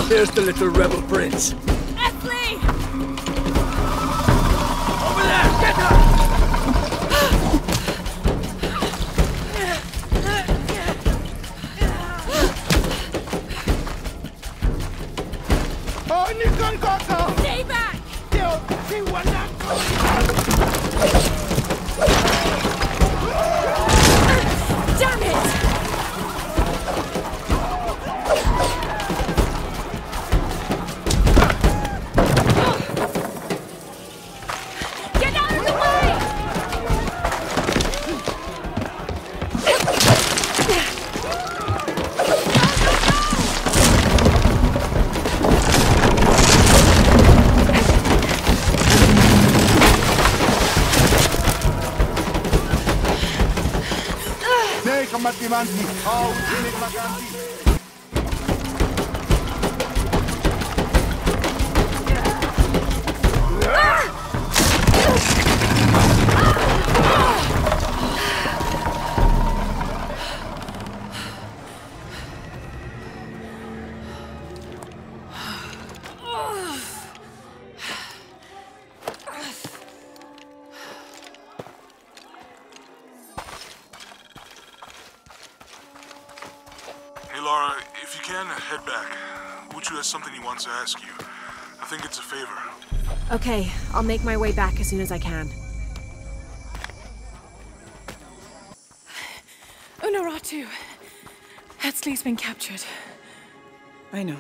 There's the little rebel prince. Sei combattivanti! Oh, make my way back as soon as I can. Unuratu. Etzli's been captured. I know.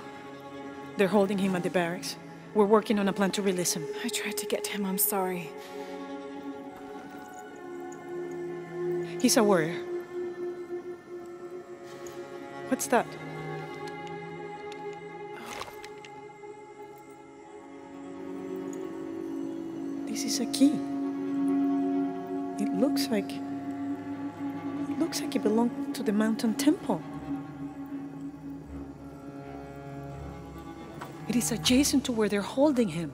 They're holding him at the barracks. We're working on a plan to release him. I tried to get to him, I'm sorry. He's a warrior. What's that? Is a key. It looks like... It looks like it belonged to the mountain temple. It is adjacent to where they're holding him.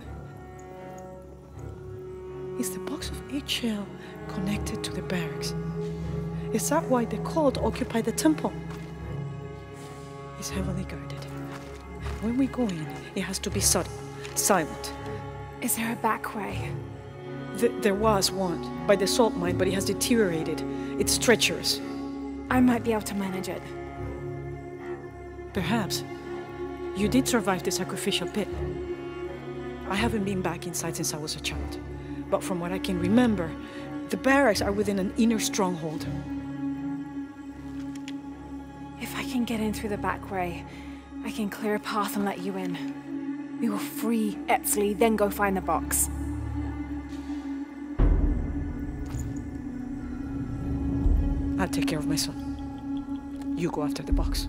Is the box of Ix Chel connected to the barracks? Is that why the cult occupy the temple? It's heavily guarded. When we go in, it has to be sudden, silent. Is there a back way? Th there was one, by the salt mine, but it has deteriorated. It's treacherous. I might be able to manage it. Perhaps. You did survive the sacrificial pit. I haven't been back inside since I was a child. But from what I can remember, the barracks are within an inner stronghold. If I can get in through the back way, I can clear a path and let you in. We will free Etzli, then go find the box. I'll take care of my son. You go after the box.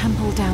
Temple down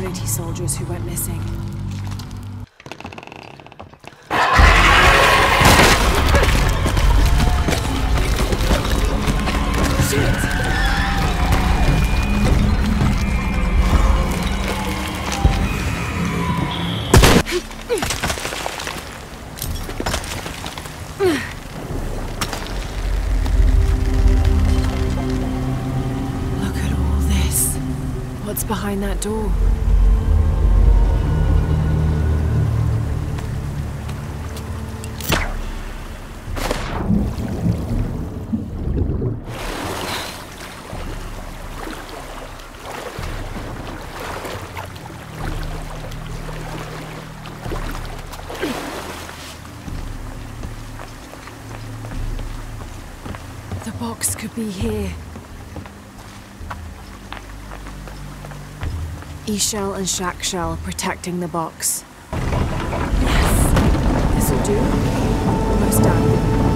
Trinity soldiers who went missing. Look at all this. What's behind that door? Ix Chel and Chak Chel protecting the box. Yes! This'll do. Almost done.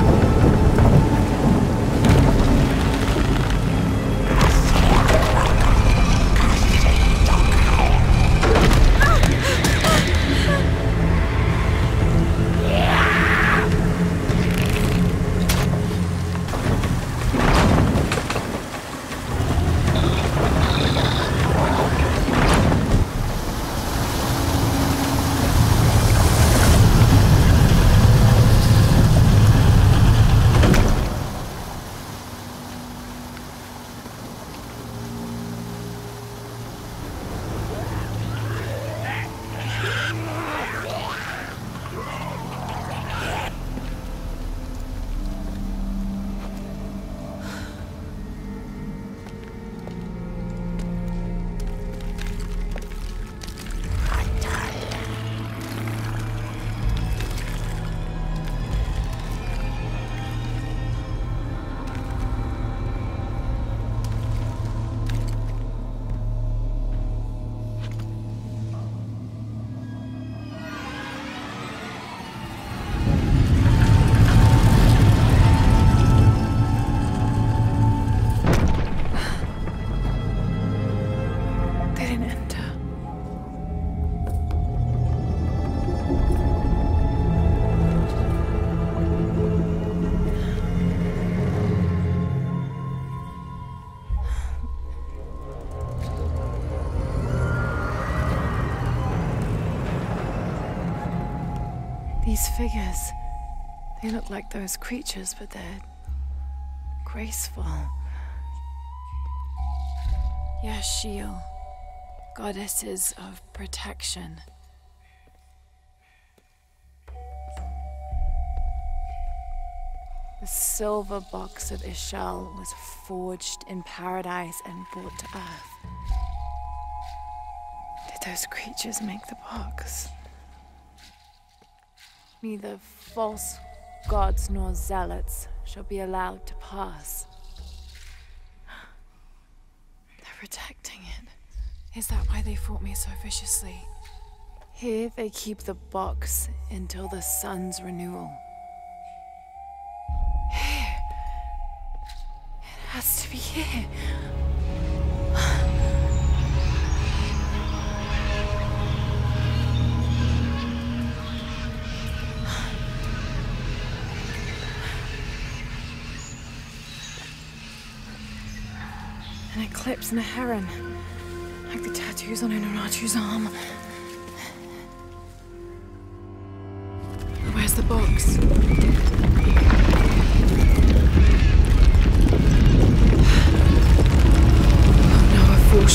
Figures, they look like those creatures, but they're graceful. Yaaxil, goddesses of protection. The silver box of Ix Chel was forged in paradise and brought to earth. Did those creatures make the box? Neither false gods nor zealots shall be allowed to pass. They're protecting it. Is that why they fought me so viciously? Here they keep the box until the sun's renewal. Here. It has to be here. eclipse and a heron. Like the tattoos on Unuratu's arm. Where's the box? Oh no, a full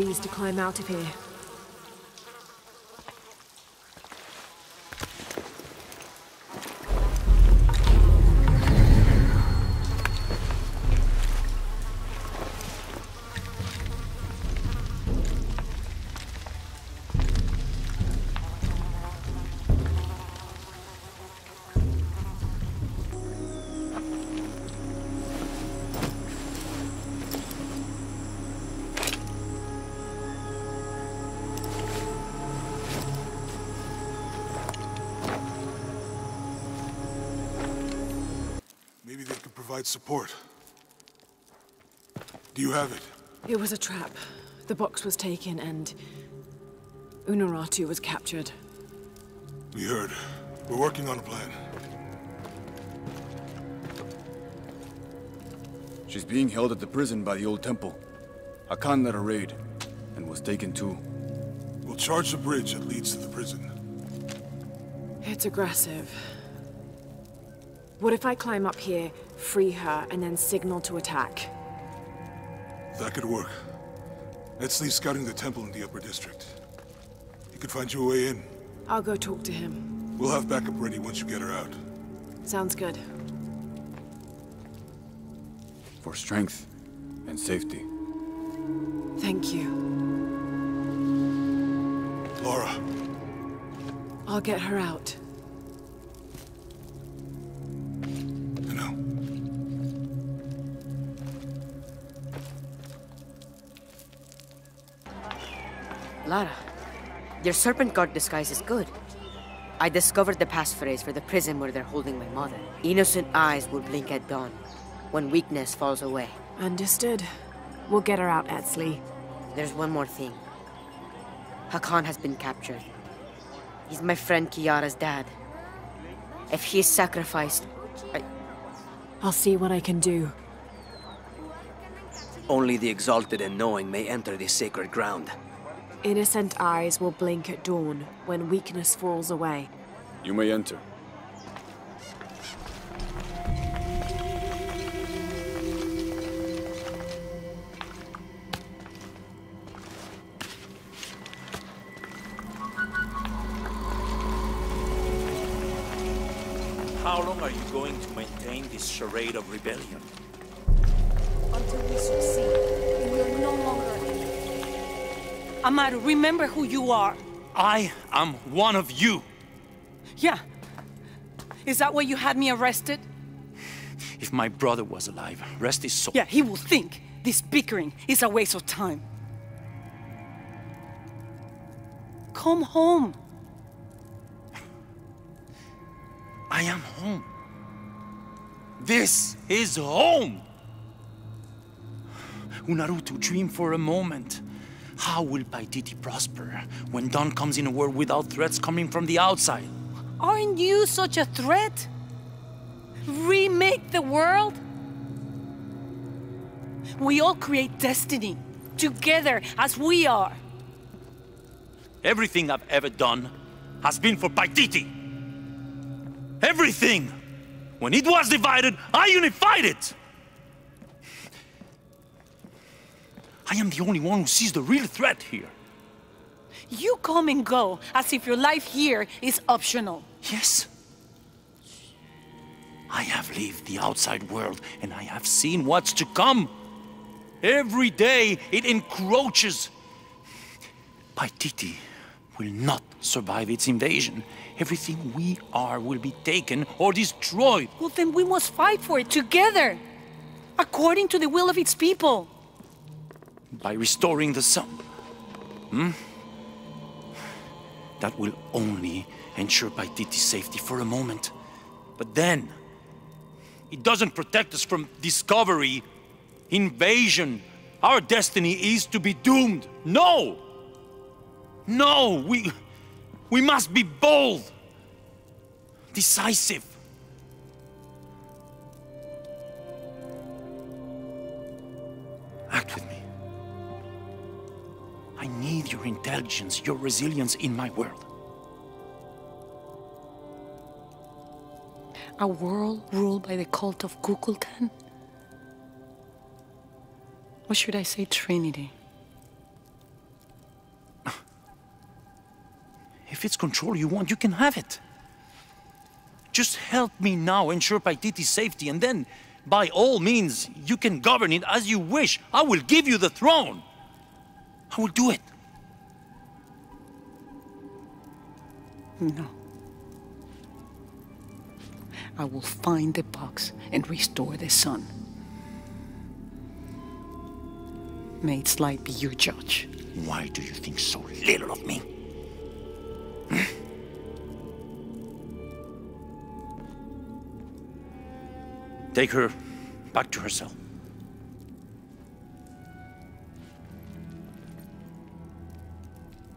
these to climb out of here. Provide support. Do you have it? It was a trap. The box was taken and Unuratu was captured. We heard. We're working on a plan. She's being held at the prison by the old temple. Hakan led a raid, and was taken too. We'll charge the bridge that leads to the prison. It's aggressive. What if I climb up here, free her, and then signal to attack? That could work. Etzli's scouting the temple in the upper district. He could find you a way in. I'll go talk to him. We'll have backup ready once you get her out. Sounds good. For strength and safety. Thank you. Lara. I'll get her out. Lara, your serpent guard disguise is good. I discovered the passphrase for the prison where they're holding my mother. Innocent eyes will blink at dawn, when weakness falls away. Understood. We'll get her out, Etzli. There's one more thing. Hakan has been captured. He's my friend Kiara's dad. If he is sacrificed, I... I'll see what I can do. Only the exalted and knowing may enter this sacred ground. Innocent eyes will blink at dawn when weakness falls away. You may enter. How long are you going to maintain this charade of rebellion? Until we succeed, Amaru, remember who you are. I am one of you. Yeah. Is that why you had me arrested? If my brother was alive, rest his soul. Yeah, he will think this bickering is a waste of time. Come home. I am home. This is home. Unuratu, dream for a moment. How will Paititi prosper when dawn comes in a world without threats coming from the outside? Aren't you such a threat? Remake the world? We all create destiny, together as we are. Everything I've ever done has been for Paititi. Everything! When it was divided, I unified it! I am the only one who sees the real threat here. You come and go as if your life here is optional. Yes. I have lived the outside world and I have seen what's to come. Every day it encroaches. Paititi will not survive its invasion. Everything we are will be taken or destroyed. Well, then we must fight for it together, according to the will of its people. By restoring the sun. Hmm? That will only ensure Paititi's safety for a moment. But then, it doesn't protect us from discovery, invasion. Our destiny is to be doomed. No! No! We, we must be bold, decisive. Act with me. I need your intelligence, your resilience in my world. A world ruled by the cult of Kukulkan? Or should I say Trinity? If it's control you want, you can have it. Just help me now ensure Paititi's safety, and then, by all means, you can govern it as you wish. I will give you the throne. I will do it. No. I will find the box and restore the sun. May its light be your judge. Why do you think so little of me? Take her back to her cell.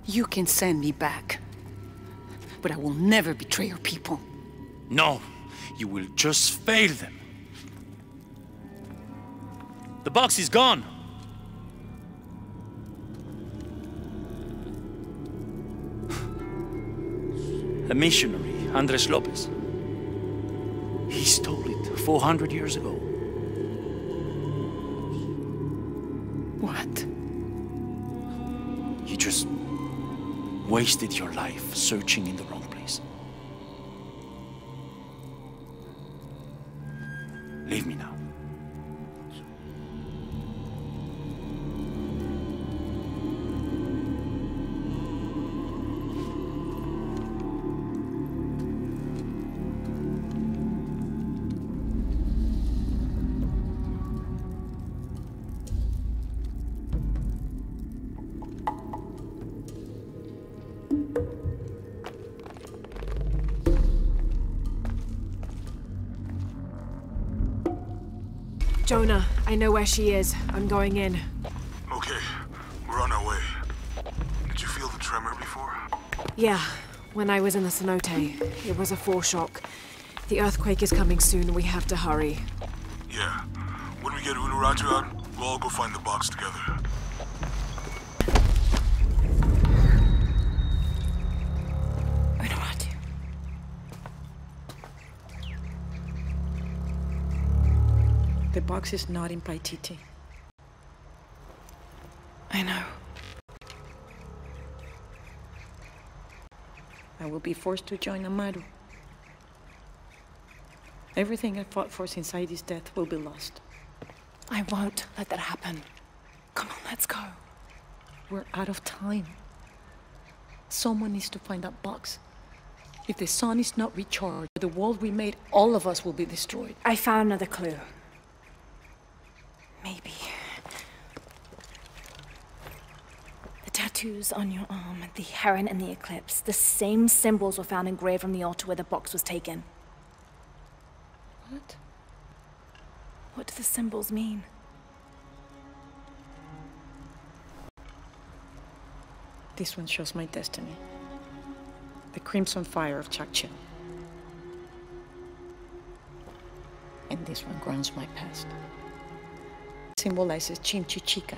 You can send me back, but I will never betray your people. No, you will just fail them. The box is gone. A missionary, Andres Lopez. He stole it 400 years ago. Wasted your life searching in the wrong where she is. I'm going in. Okay, we're on our way. Did you feel the tremor before? Yeah, when I was in the cenote, it was a foreshock. The earthquake is coming soon. We have to hurry. Yeah. When we get Unuratu out, we'll all go find the box together. The box is not in Paititi. I know. I will be forced to join Amaru. Everything I fought for since Heidi's death will be lost. I won't let that happen. Come on, let's go. We're out of time. Someone needs to find that box. If the sun is not recharged, the world we made, all of us will be destroyed. I found another clue. Maybe. The tattoos on your arm, the heron and the eclipse, the same symbols were found engraved on the altar where the box was taken. What? What do the symbols mean? This one shows my destiny. The crimson fire of Chak Chel. And this one grounds my past. Symbolizes Chinchichica,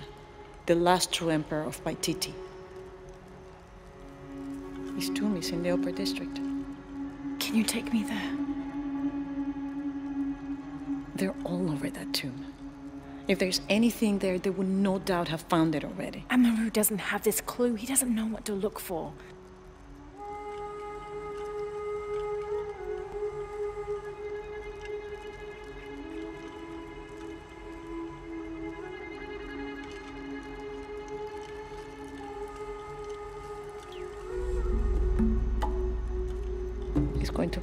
the last true emperor of Paititi. His tomb is in the upper district. Can you take me there? They're all over that tomb. If there's anything there, they would no doubt have found it already. Amaru doesn't have this clue. He doesn't know what to look for.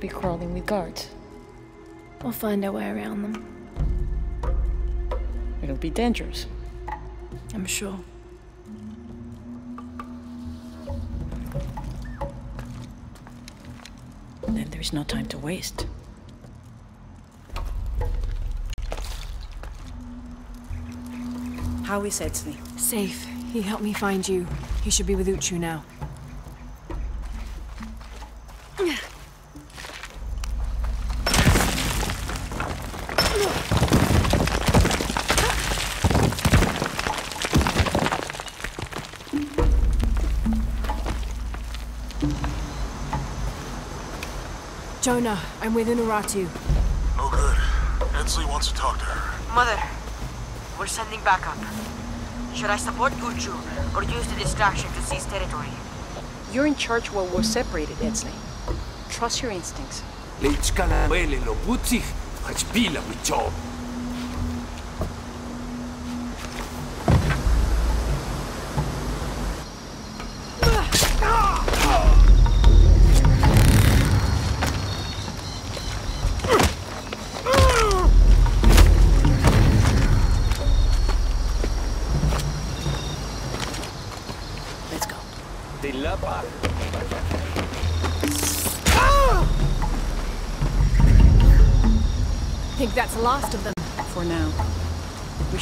Be crawling with guards. We'll find our way around them. It'll be dangerous. I'm sure. Then there's no time to waste. How is Etzli? Safe. He helped me find you. He should be with Uchu now. Jonah, I'm with Unuratu. No good. Etzli wants to talk to her. Mother, we're sending backup. Should I support Uchu or use the distraction to seize territory? You're in charge while we're separated, Etzli. Trust your instincts. Leitzkana vele lo putzig, hachpila job.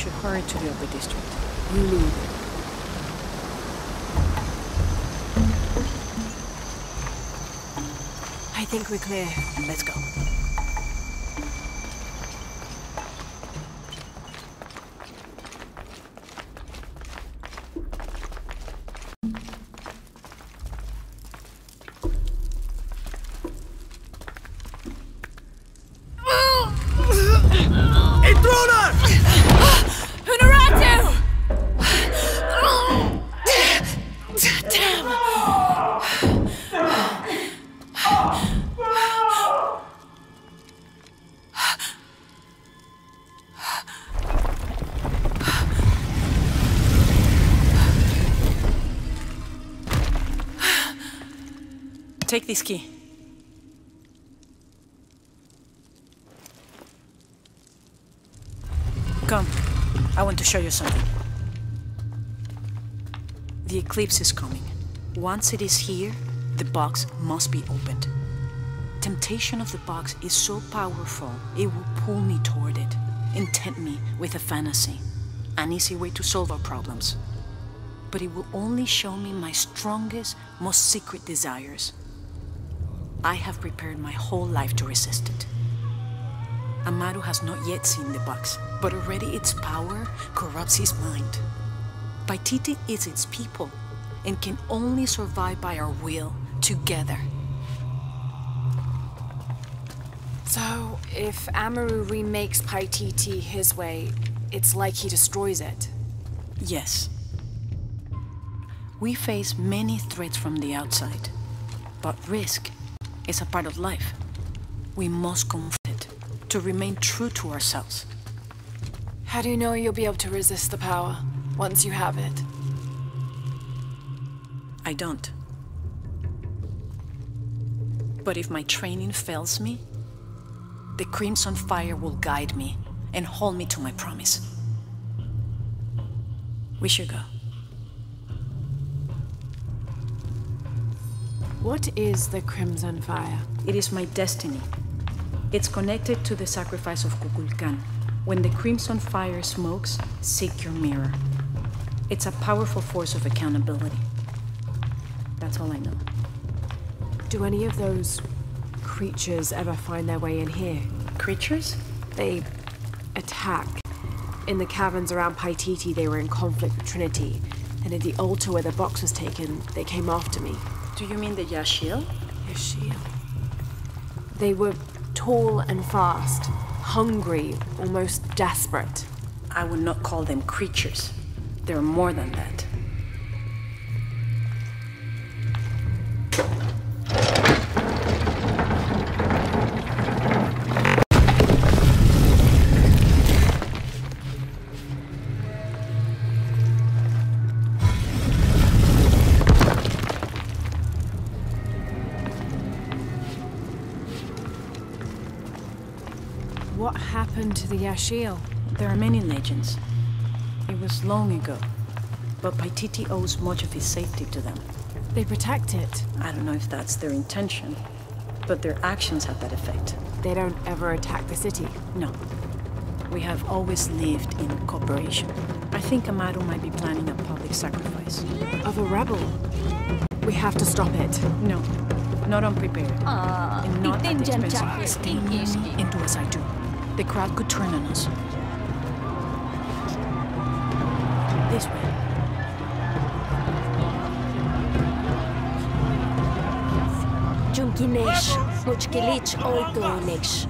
Should hurry to the upper district. You lead. I think we're clear. Let's go. Show you something. The eclipse is coming. Once it is here, the box must be opened. Temptation of the box is so powerful, it will pull me toward it and tempt me with a fantasy. An easy way to solve our problems. But it will only show me my strongest, most secret desires. I have prepared my whole life to resist it. Amaru has not yet seen the box, but already its power corrupts his mind. Paititi is its people and can only survive by our will together. So, if Amaru remakes Paititi his way, it's like he destroys it. Yes. We face many threats from the outside, but risk is a part of life. We must confront to remain true to ourselves. How do you know you'll be able to resist the power once you have it? I don't. But if my training fails me, the Crimson Fire will guide me and hold me to my promise. We should go. What is the Crimson Fire? It is my destiny. It's connected to the sacrifice of Kukulkan. When the Crimson Fire smokes, seek your mirror. It's a powerful force of accountability. That's all I know. Do any of those creatures ever find their way in here? Creatures? They attack. In the caverns around Paititi, they were in conflict with Trinity. And at the altar where the box was taken, they came after me. Do you mean the Yaaxil? Yaaxil. They were tall and fast, hungry, almost desperate. I would not call them creatures. They're more than that. Happened to the Yaaxil? There are many legends. It was long ago, but Paititi owes much of his safety to them. They protect it. I don't know if that's their intention, but their actions have that effect. They don't ever attack the city. No. We have always lived in cooperation. I think Amaru might be planning a public sacrifice. Of a rebel? We have to stop it. No, not unprepared. Ah, and not at the expense of stay near me and do as I do. The crowd could turn on us. This way. Junkinesh, Muchkilich Oitoinich.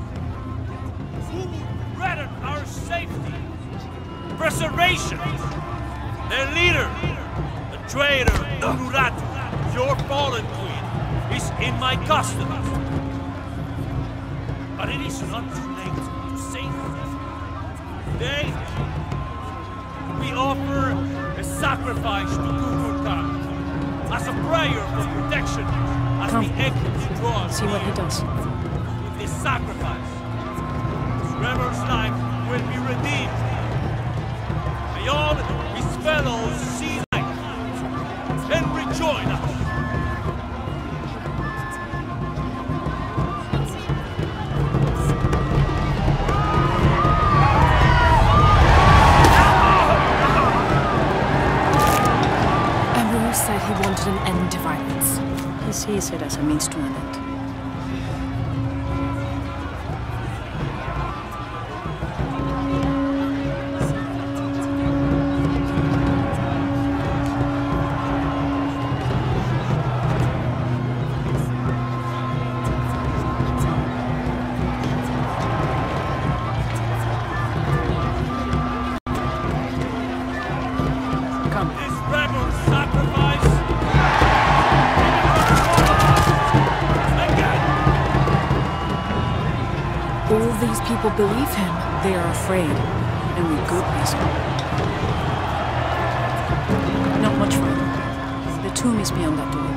Who threatened our safety, preservation? Their leader, the traitor Unuratu, your fallen queen, is in my custody. But it is not too Today, we offer a sacrifice to Kukulkan as a prayer for protection as Come. the eclipse draws See what he does. Afraid, and with good reason. Not much further. The tomb is beyond that door.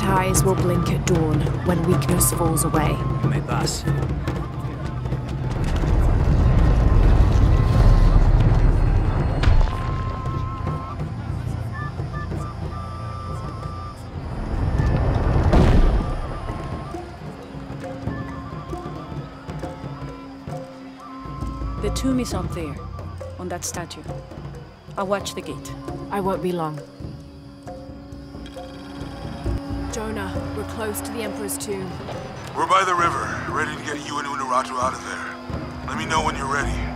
Halt. Eyes will blink at dawn when weakness falls away. You may pass. The tomb is up there, on that statue. I'll watch the gate. I won't be long. Close to the Emperor's tomb. We're by the river, ready to get you and Unuratu out of there. Let me know when you're ready.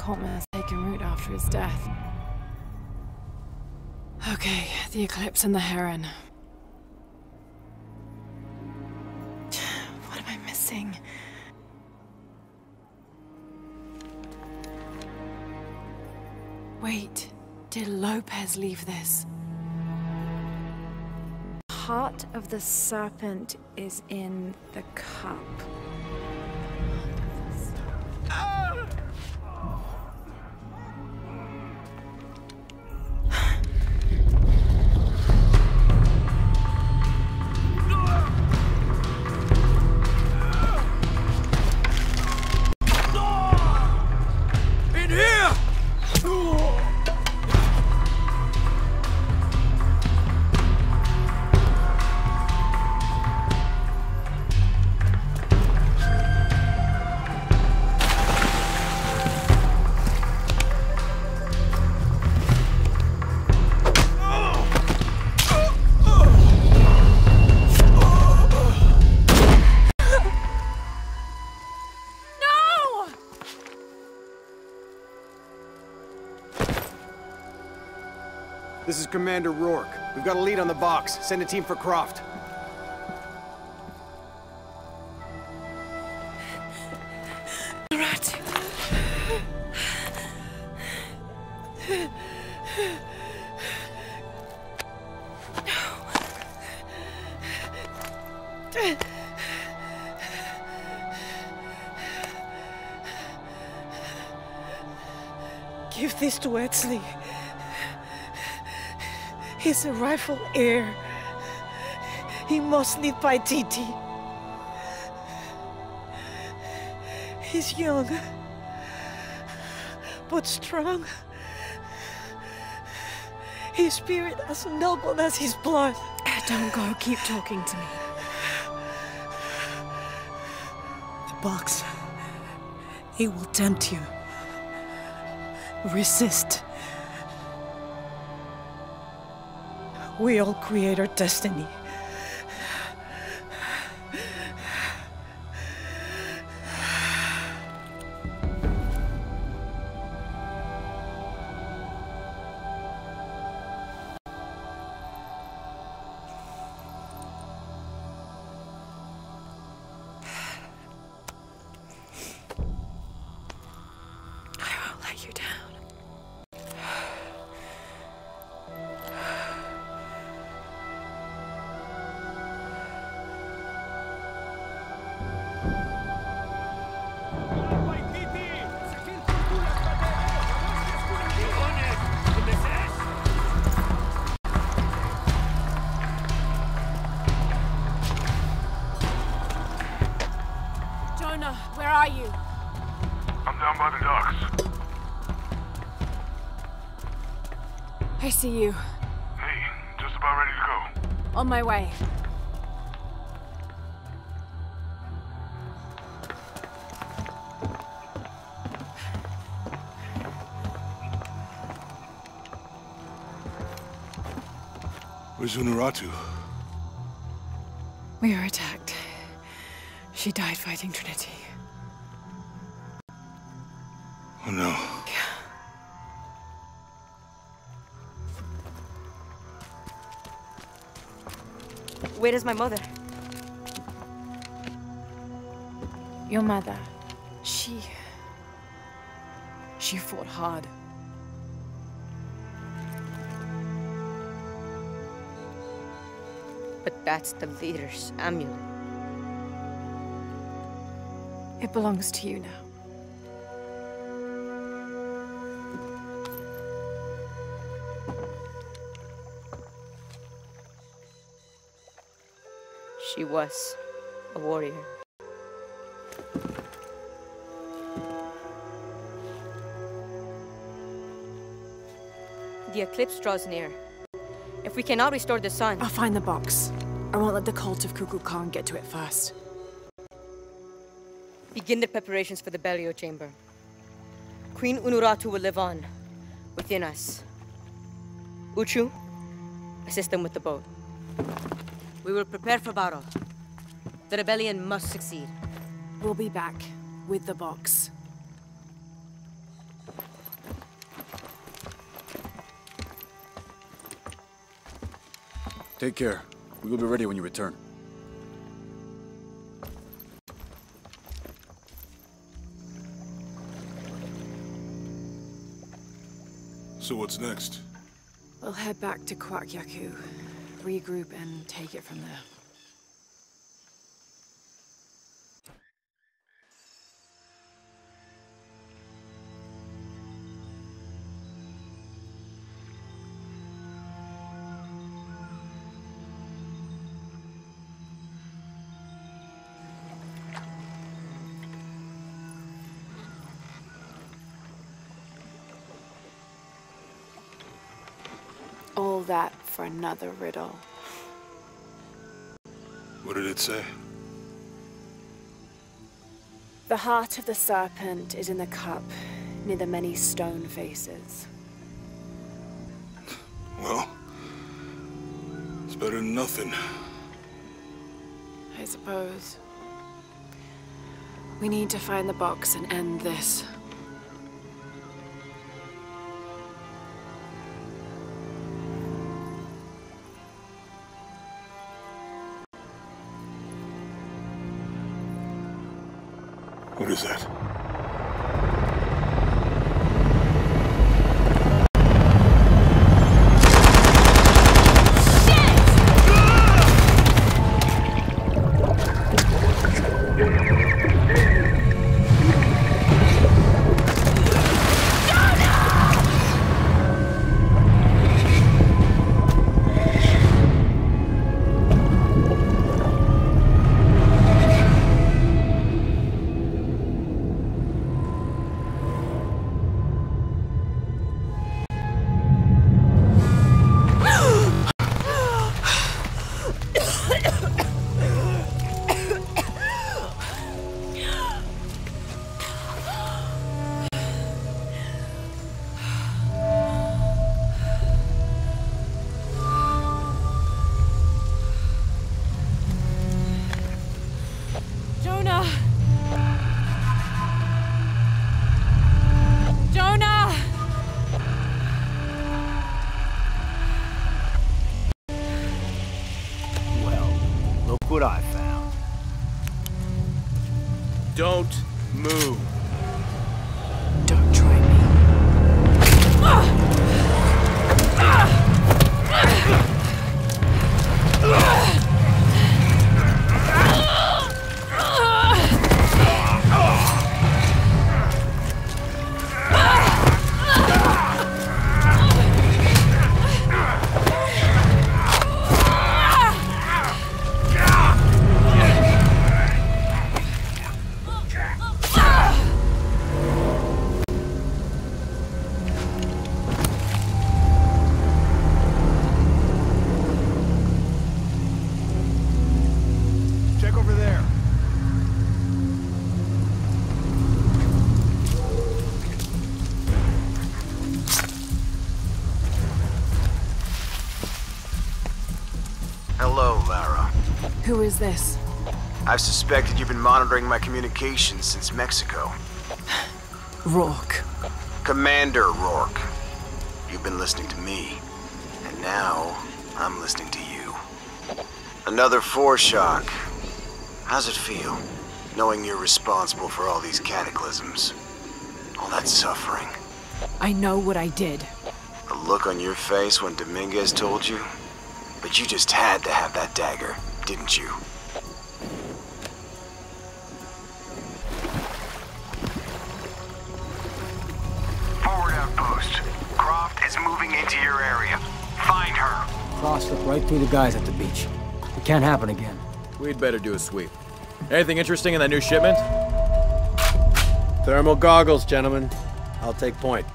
Cult have taken root after his death. Okay, the eclipse and the heron. What am I missing? Wait, did Lopez leave this? Heart of the serpent is in the cup. Got a lead on the box. Send a team for Croft. is a rightful heir. He must lead Paititi. He's young, but strong. His spirit as noble as his blood. Don't go. Keep talking to me. The box. He will tempt you. Resist. We all create our destiny. See you. Hey, just about ready to go. On my way. Where's Unuratu? We were attacked. She died fighting Trinity. Where is my mother? Your mother. She. She fought hard. But that's the leader's amulet. It belongs to you now. Was a warrior. The eclipse draws near. If we cannot restore the sun... I'll find the box. I won't let the cult of Kukulkan Khan get to it first. Begin the preparations for the burial chamber. Queen Unuratu will live on, within us. Uchu, assist them with the boat. We will prepare for battle. The rebellion must succeed. We'll be back with the box. Take care. We will be ready when you return. So what's next? We'll head back to Kuwaq Yaku, regroup, and take it from there. For another riddle. What did it say? The heart of the serpent is in the cup, near the many stone faces. Well, it's better than nothing. I suppose. We need to find the box and end this. Is that? Is this? I've suspected you've been monitoring my communications since Mexico. Rourke. Commander Rourke. You've been listening to me. And now, I'm listening to you. Another foreshock. How's it feel, knowing you're responsible for all these cataclysms? All that suffering. I know what I did. The look on your face when Dominguez told you? But you just had to have that dagger, didn't you? Through the guys at the beach. It can't happen again. We'd better do a sweep. Anything interesting in that new shipment? Thermal goggles, gentlemen. I'll take point.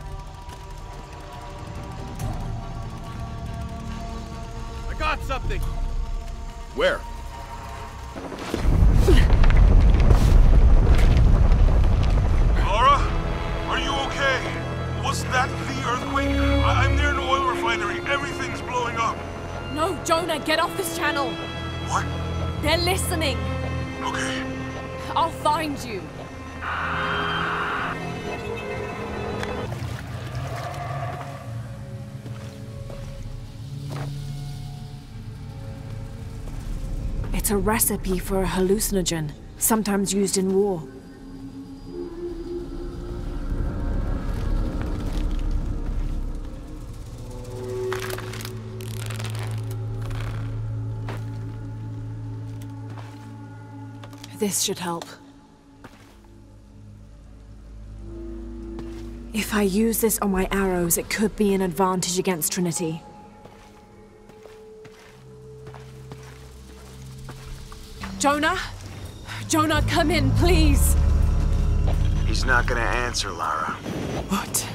Recipe for a hallucinogen, sometimes used in war. This should help. If I use this on my arrows, it could be an advantage against Trinity. Jonah? Jonah, come in, please! He's not gonna answer, Lara. What?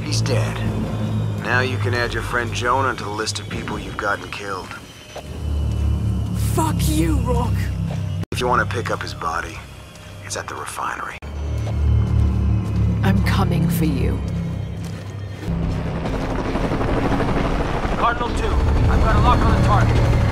He's dead. Now you can add your friend Jonah to the list of people you've gotten killed. Fuck you, Rourke! If you want to pick up his body, it's at the refinery. I'm coming for you. Cardinal 2, I've got a lock on the target.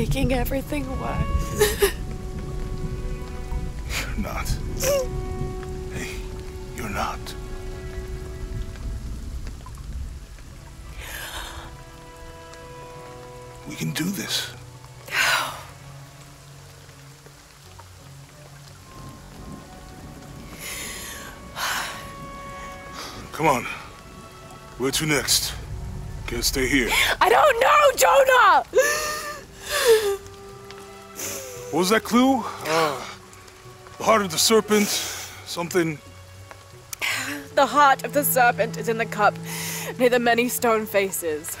Making everything worse. You're not. Hey, you're not. We can do this. Come on. Where to next? Can't stay here. I don't know, Jonah! What was that clue? Uh, the heart of the serpent. Something. The heart of the serpent is in the cup near the many stone faces.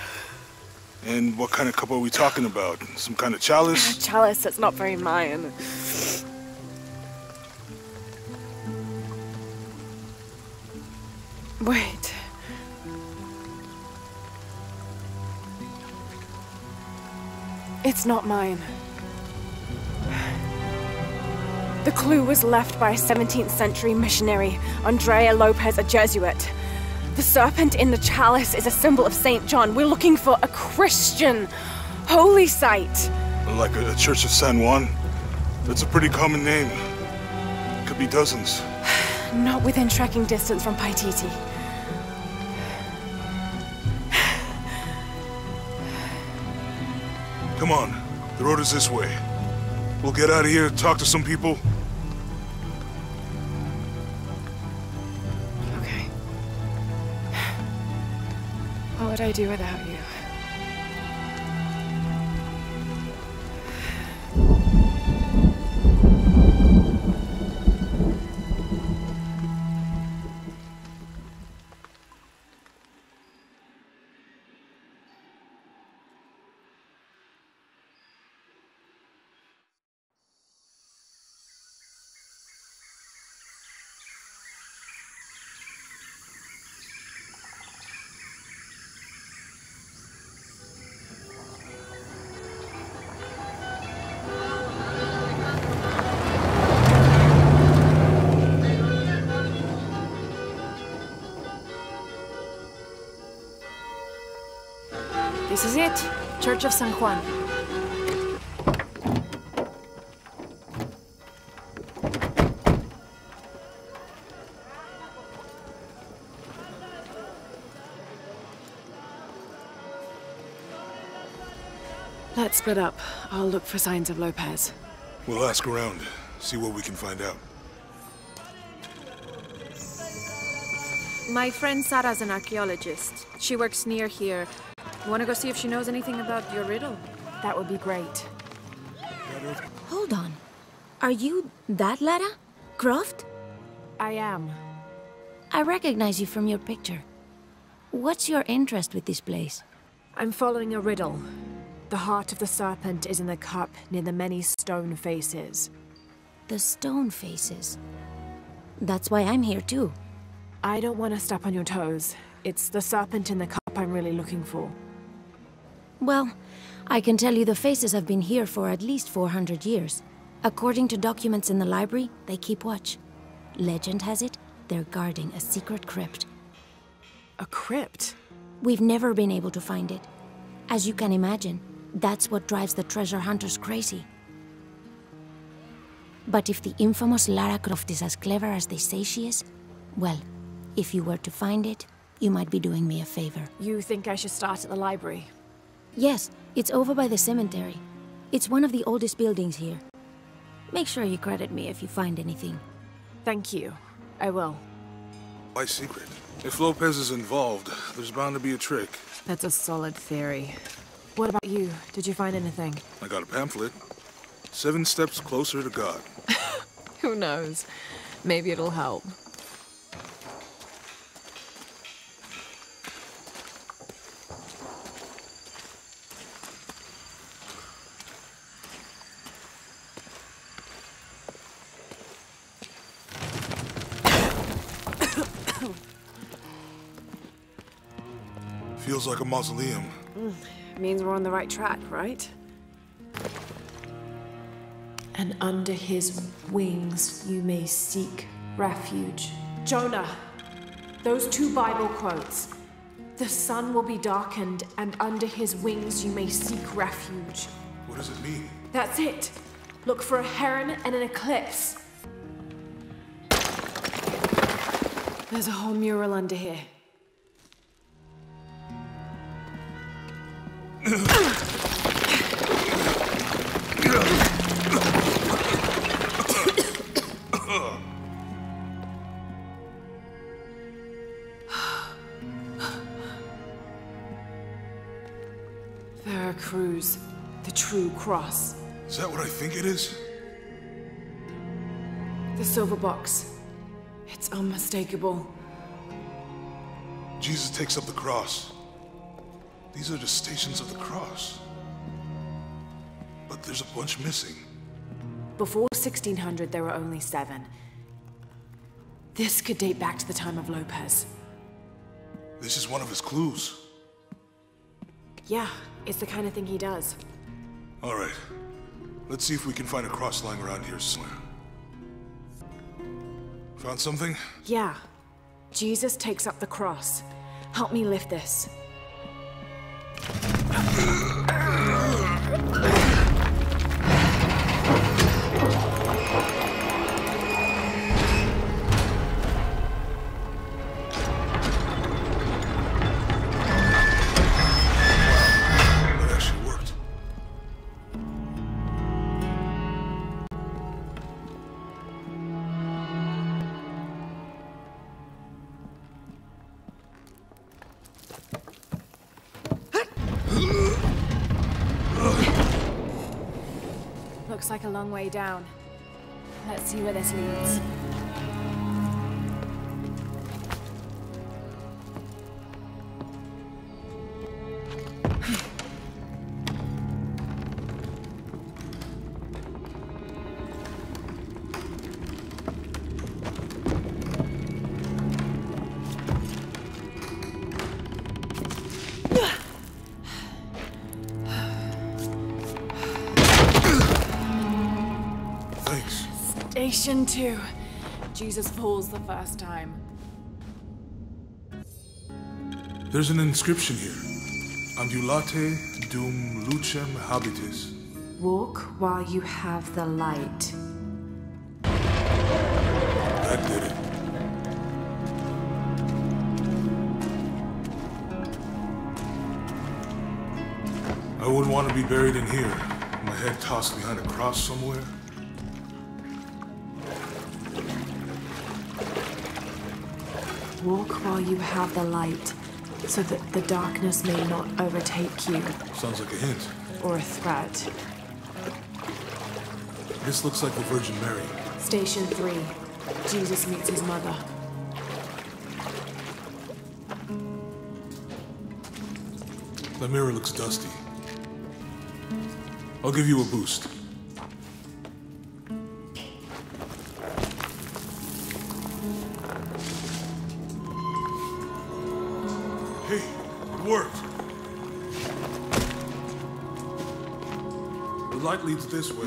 And what kind of cup are we talking about? Some kind of chalice? A Chalice that's not very Mayan. Wait. It's not mine. The clue was left by a 17th century missionary, Andrea Lopez, a Jesuit. The serpent in the chalice is a symbol of St. John. We're looking for a Christian holy site. Like a, a Church of San Juan? That's a pretty common name. Could be dozens. Not within tracking distance from Paititi. Come on. The road is this way. We'll get out of here, talk to some people. Would I do without you? Church of San Juan. Let's split up. I'll look for signs of Lopez. We'll ask around, see what we can find out. My friend Sarah's an archaeologist. She works near here. Want to go see if she knows anything about your riddle? That would be great. Hold on. Are you that Lara? Croft? I am. I recognize you from your picture. What's your interest with this place? I'm following a riddle. The heart of the serpent is in the cup near the many stone faces. The stone faces. That's why I'm here too. I don't want to step on your toes. It's the serpent in the cup I'm really looking for. Well, I can tell you the faces have been here for at least 400 years. According to documents in the library, they keep watch. Legend has it, they're guarding a secret crypt. A crypt? We've never been able to find it. As you can imagine, that's what drives the treasure hunters crazy. But if the infamous Lara Croft is as clever as they say she is, well, if you were to find it, you might be doing me a favor. You think I should start at the library? Yes, it's over by the cemetery. It's one of the oldest buildings here. Make sure you credit me if you find anything. Thank you. I will. Why secret? If Lopez is involved, there's bound to be a trick. That's a solid theory. What about you? Did you find anything? I got a pamphlet. Seven steps closer to God. Who knows? Maybe it'll help. Feels like a mausoleum. Mm, means we're on the right track, right? And under his wings you may seek refuge. Jonah, those two Bible quotes. The sun will be darkened, and under his wings you may seek refuge. What does it mean? That's it. Look for a heron and an eclipse. There's a whole mural under here. Veracruz, the true cross. Is that what I think it is? The silver box. It's unmistakable. Jesus takes up the cross. These are the stations of the cross. But there's a bunch missing. Before 1600, there were only seven. This could date back to the time of Lopez. This is one of his clues. Yeah, it's the kind of thing he does. All right. Let's see if we can find a cross lying around here somewhere. Found something? Yeah. Jesus takes up the cross. Help me lift this. Like a long way down. Let's see where this leads. Station two. Jesus falls the first time. There's an inscription here. Ambulate dum lucem habetis. Walk while you have the light. That did it. I wouldn't want to be buried in here. My head tossed behind a cross somewhere. Walk while you have the light, so that the darkness may not overtake you, Sounds like a hint. or a threat. This looks like the Virgin Mary. Station three. Jesus meets his mother. The mirror looks dusty. I'll give you a boost. leads this way.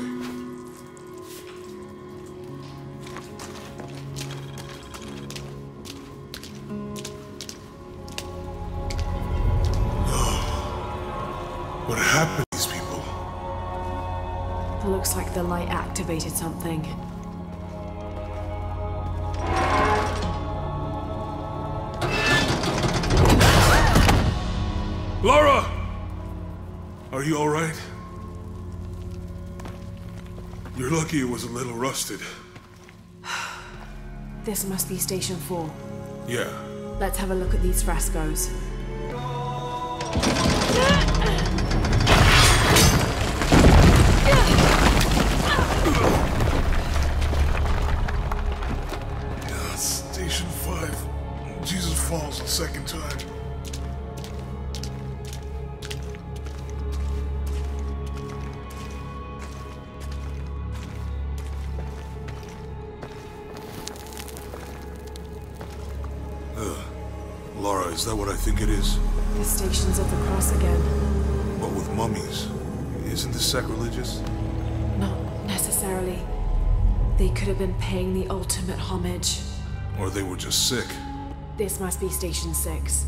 what happened to these people? It looks like the light activated something. Lara! Are you alright? You're lucky it was a little rusted. This must be Station 4. Yeah. Let's have a look at these frescoes. Think it is? The Stations of the Cross again. But with mummies. Isn't this sacrilegious? Not necessarily. They could have been paying the ultimate homage. Or they were just sick? This must be Station 6.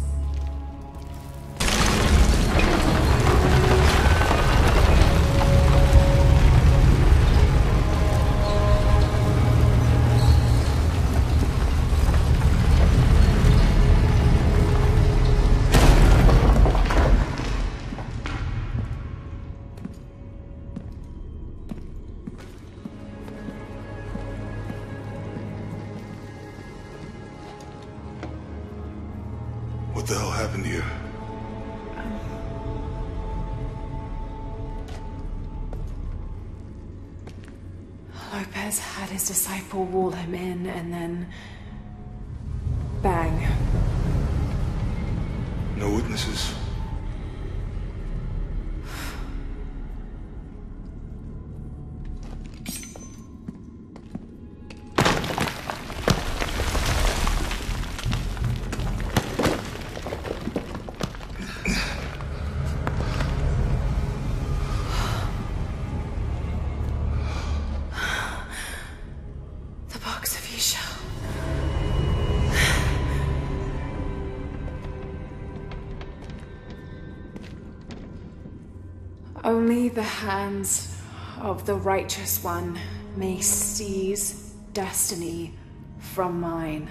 Only the hands of the righteous one may seize destiny from mine.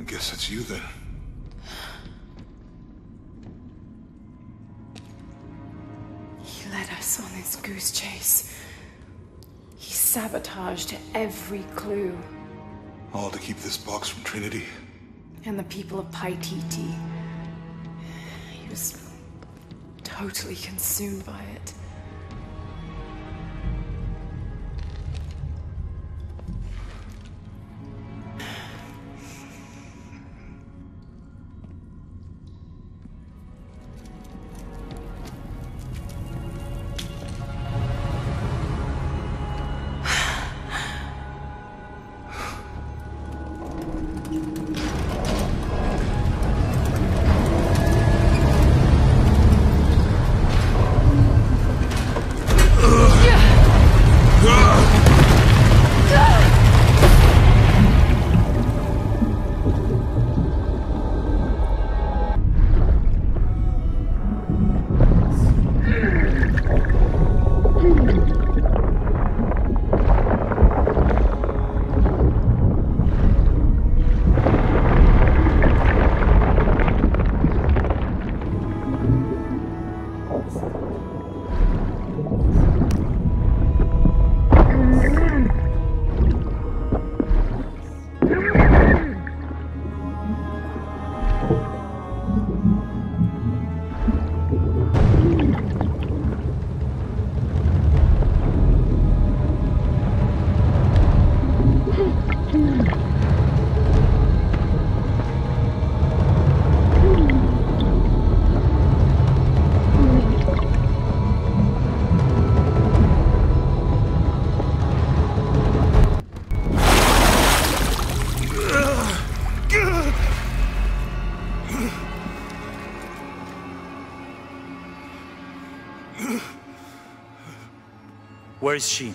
I guess it's you then. He led us on this goose chase. He sabotaged every clue. All to keep this box from Trinity? And the people of Paititi. Was totally consumed by it. is she?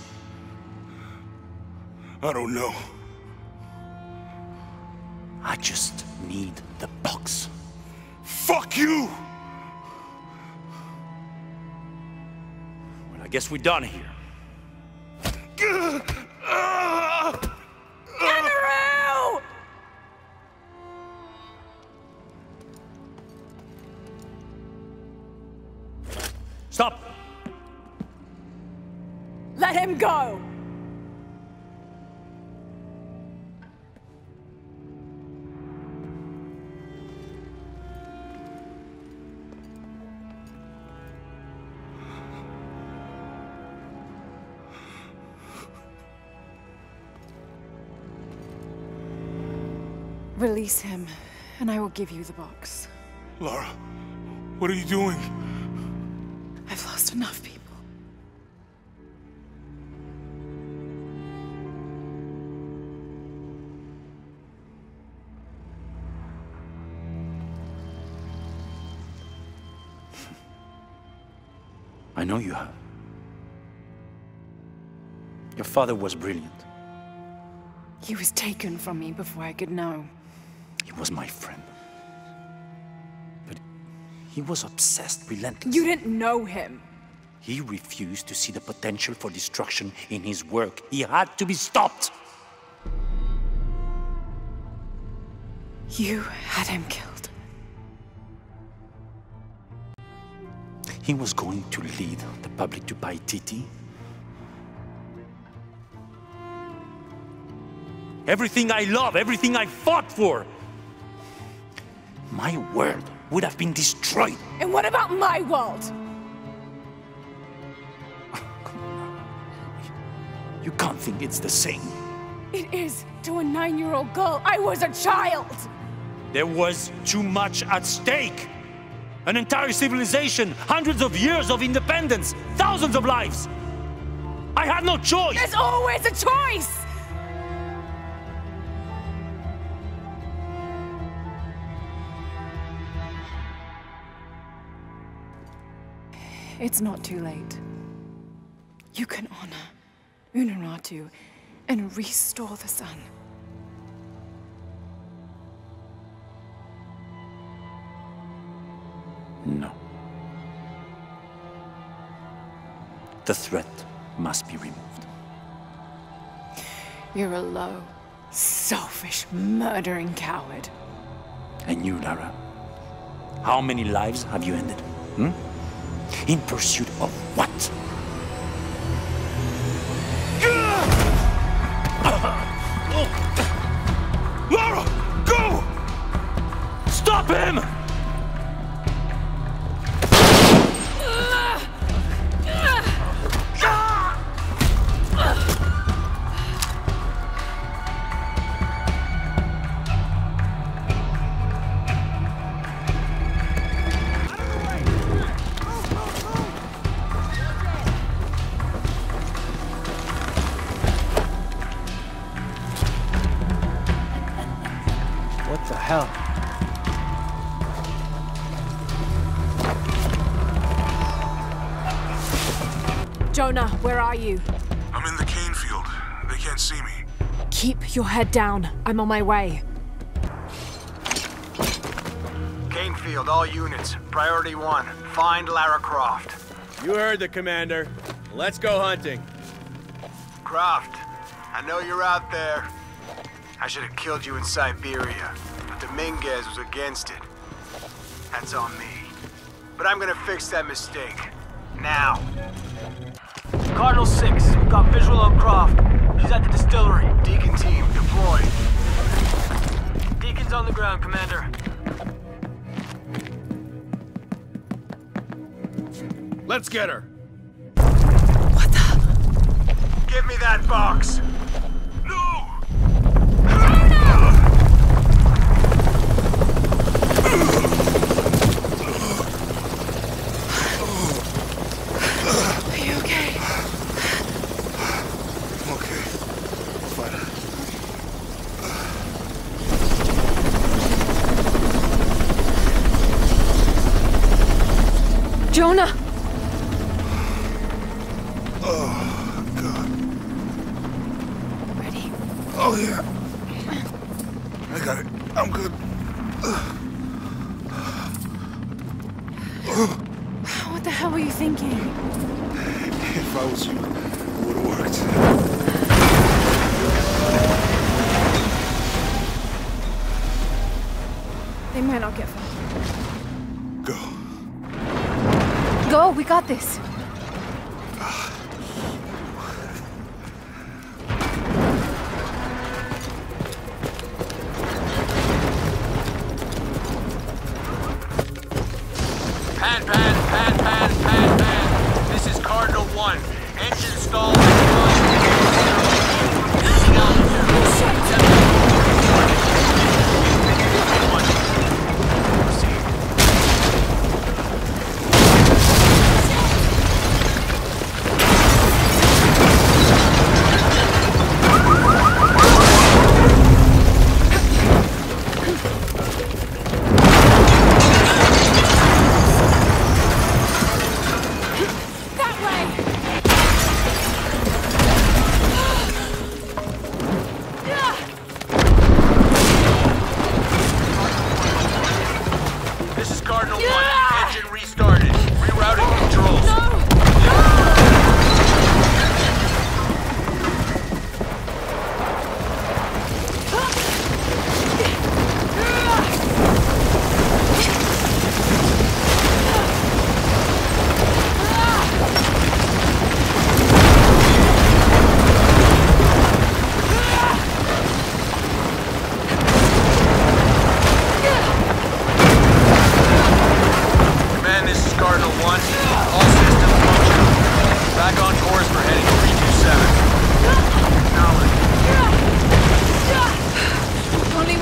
I don't know. I just need the box. Fuck you! Well, I guess we're done here. Release him, and I will give you the box. Lara, what are you doing? I've lost enough people. I know you have. Your father was brilliant. He was taken from me before I could know. He was my friend. But he was obsessed, relentless. You didn't know him. He refused to see the potential for destruction in his work. He had to be stopped. You had him killed. He was going to lead the public to Paititi. Everything I love, everything I fought for. My world would have been destroyed. And what about my world? You can't think it's the same. It is to a nine-year-old girl. I was a child. There was too much at stake. An entire civilization, hundreds of years of independence, thousands of lives. I had no choice. There's always a choice. It's not too late. You can honor Unuratu and restore the sun. No. The threat must be removed. You're a low, selfish, murdering coward. And you, Lara? How many lives have you ended? Hmm? In pursuit of what? Are you? I'm in the cane field. They can't see me. Keep your head down. I'm on my way. Canefield, all units. Priority one. Find Lara Croft. You heard the commander. Let's go hunting. Croft, I know you're out there. I should have killed you in Siberia, but Dominguez was against it. That's on me. But I'm gonna fix that mistake. Now. Cardinal 6, we've got visual on Croft. She's at the distillery. Deacon team, deploy. Deacon's on the ground, Commander. Let's get her. What the? Give me that box.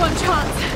One chance.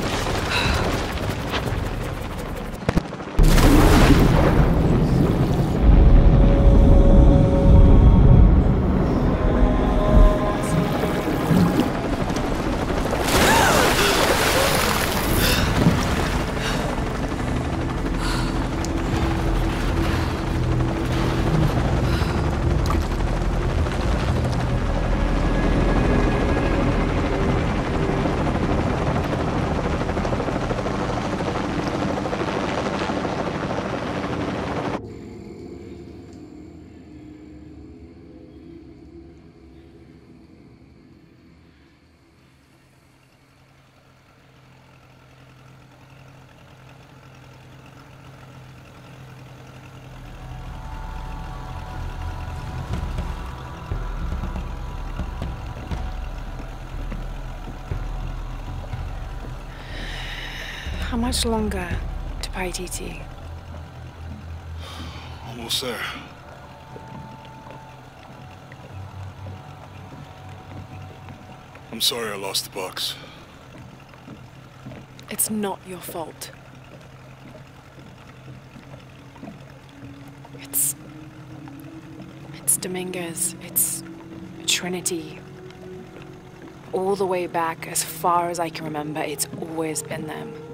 Much longer to Paititi? Almost there. I'm sorry I lost the box. It's not your fault. It's. It's Dominguez. It's Trinity. All the way back, as far as I can remember, it's always been them.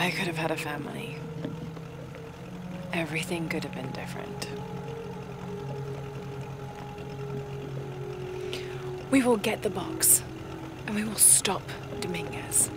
I could have had a family. Everything could have been different. We will get the box, and we will stop Dominguez.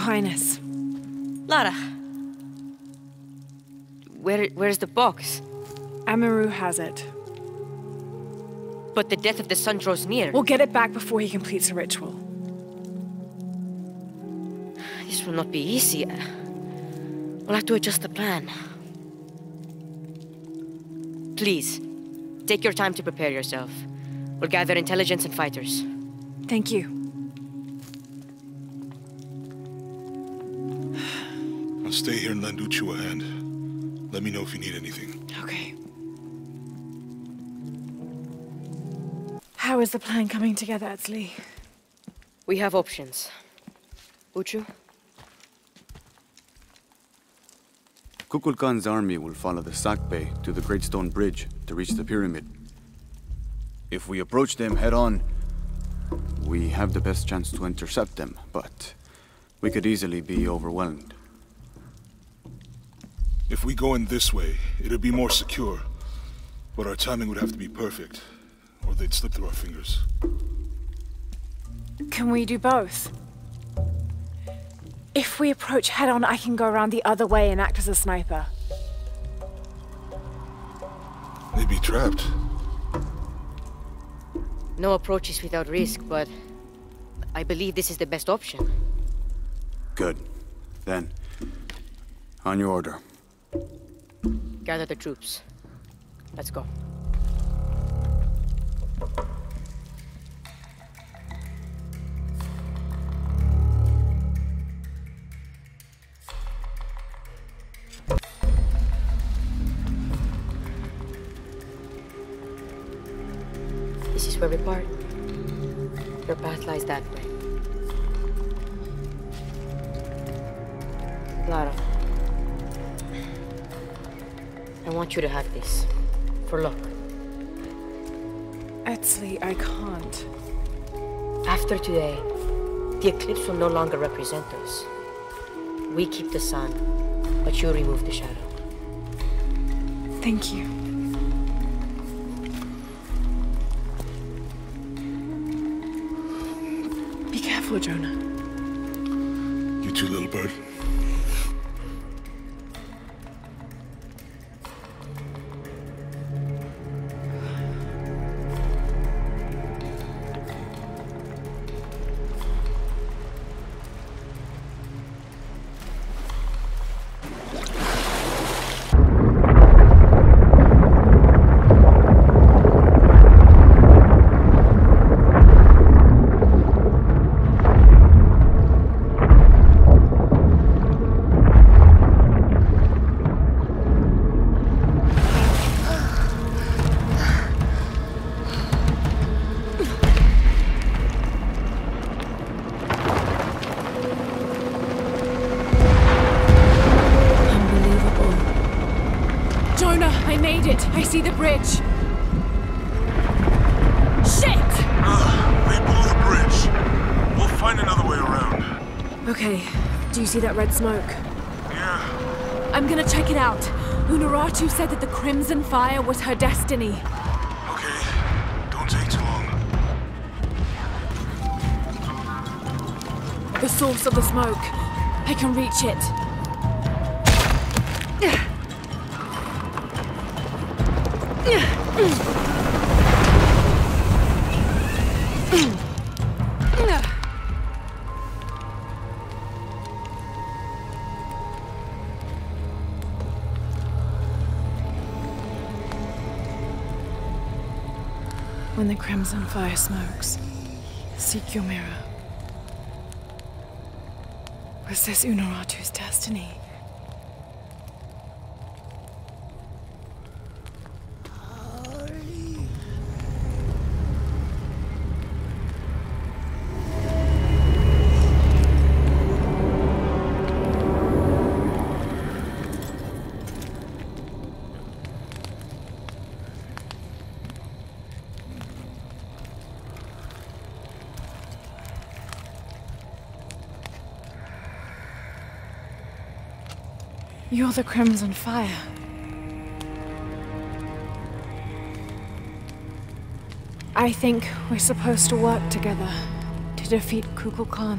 Your Highness. Lara. Where, where's the box? Amaru has it. But the death of the sun draws near. We'll get it back before he completes the ritual. This will not be easy. We'll have to adjust the plan. Please, take your time to prepare yourself. We'll gather intelligence and fighters. Thank you. Stay here and lend Uchu a hand. Let me know if you need anything. Okay. How is the plan coming together, Etzli? We have options. Uchu? Kukulkan's army will follow the Sakbe to the Great Stone Bridge to reach the pyramid. If we approach them head on, we have the best chance to intercept them, but we could easily be overwhelmed. If we go in this way, it'd be more secure. But our timing would have to be perfect, or they'd slip through our fingers. Can we do both? If we approach head-on, I can go around the other way and act as a sniper. They'd be trapped. No approach is without risk, but I believe this is the best option. Good. Then, on your order. Gather the troops. Let's go. This is where we part. Your path lies that way. Lara. Want you to have this. For luck. Etzli, I can't. After today, the eclipse will no longer represent us. We keep the sun, but you remove the shadow. Thank you. Be careful, Jonah. You too, little bird. Fire was her destiny. Okay. Don't take too long. The source of the smoke. I can reach it. crimson fire smokes, seek your mirror. Was this Unuratu's destiny? You're the Crimson Fire. I think we're supposed to work together to defeat Kukulkan.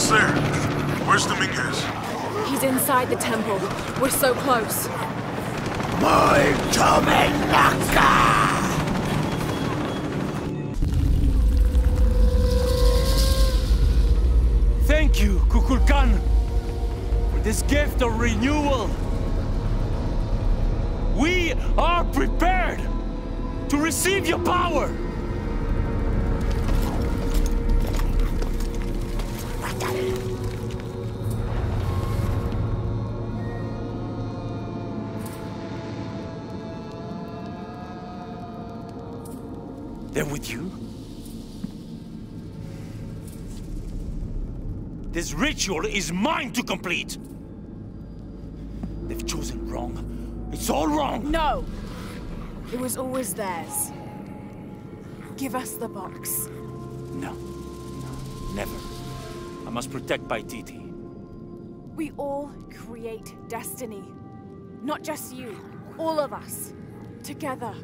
Almost there. Where's Dominguez? He's inside the temple. We're so close. Molto menacca! Thank you, Kukulkan, for this gift of renewal. We are prepared to receive your power. Ritual is mine to complete! They've chosen wrong. It's all wrong! No! It was always theirs. Give us the box. No. Never. I must protect Paititi. We all create destiny. Not just you. All of us. Together.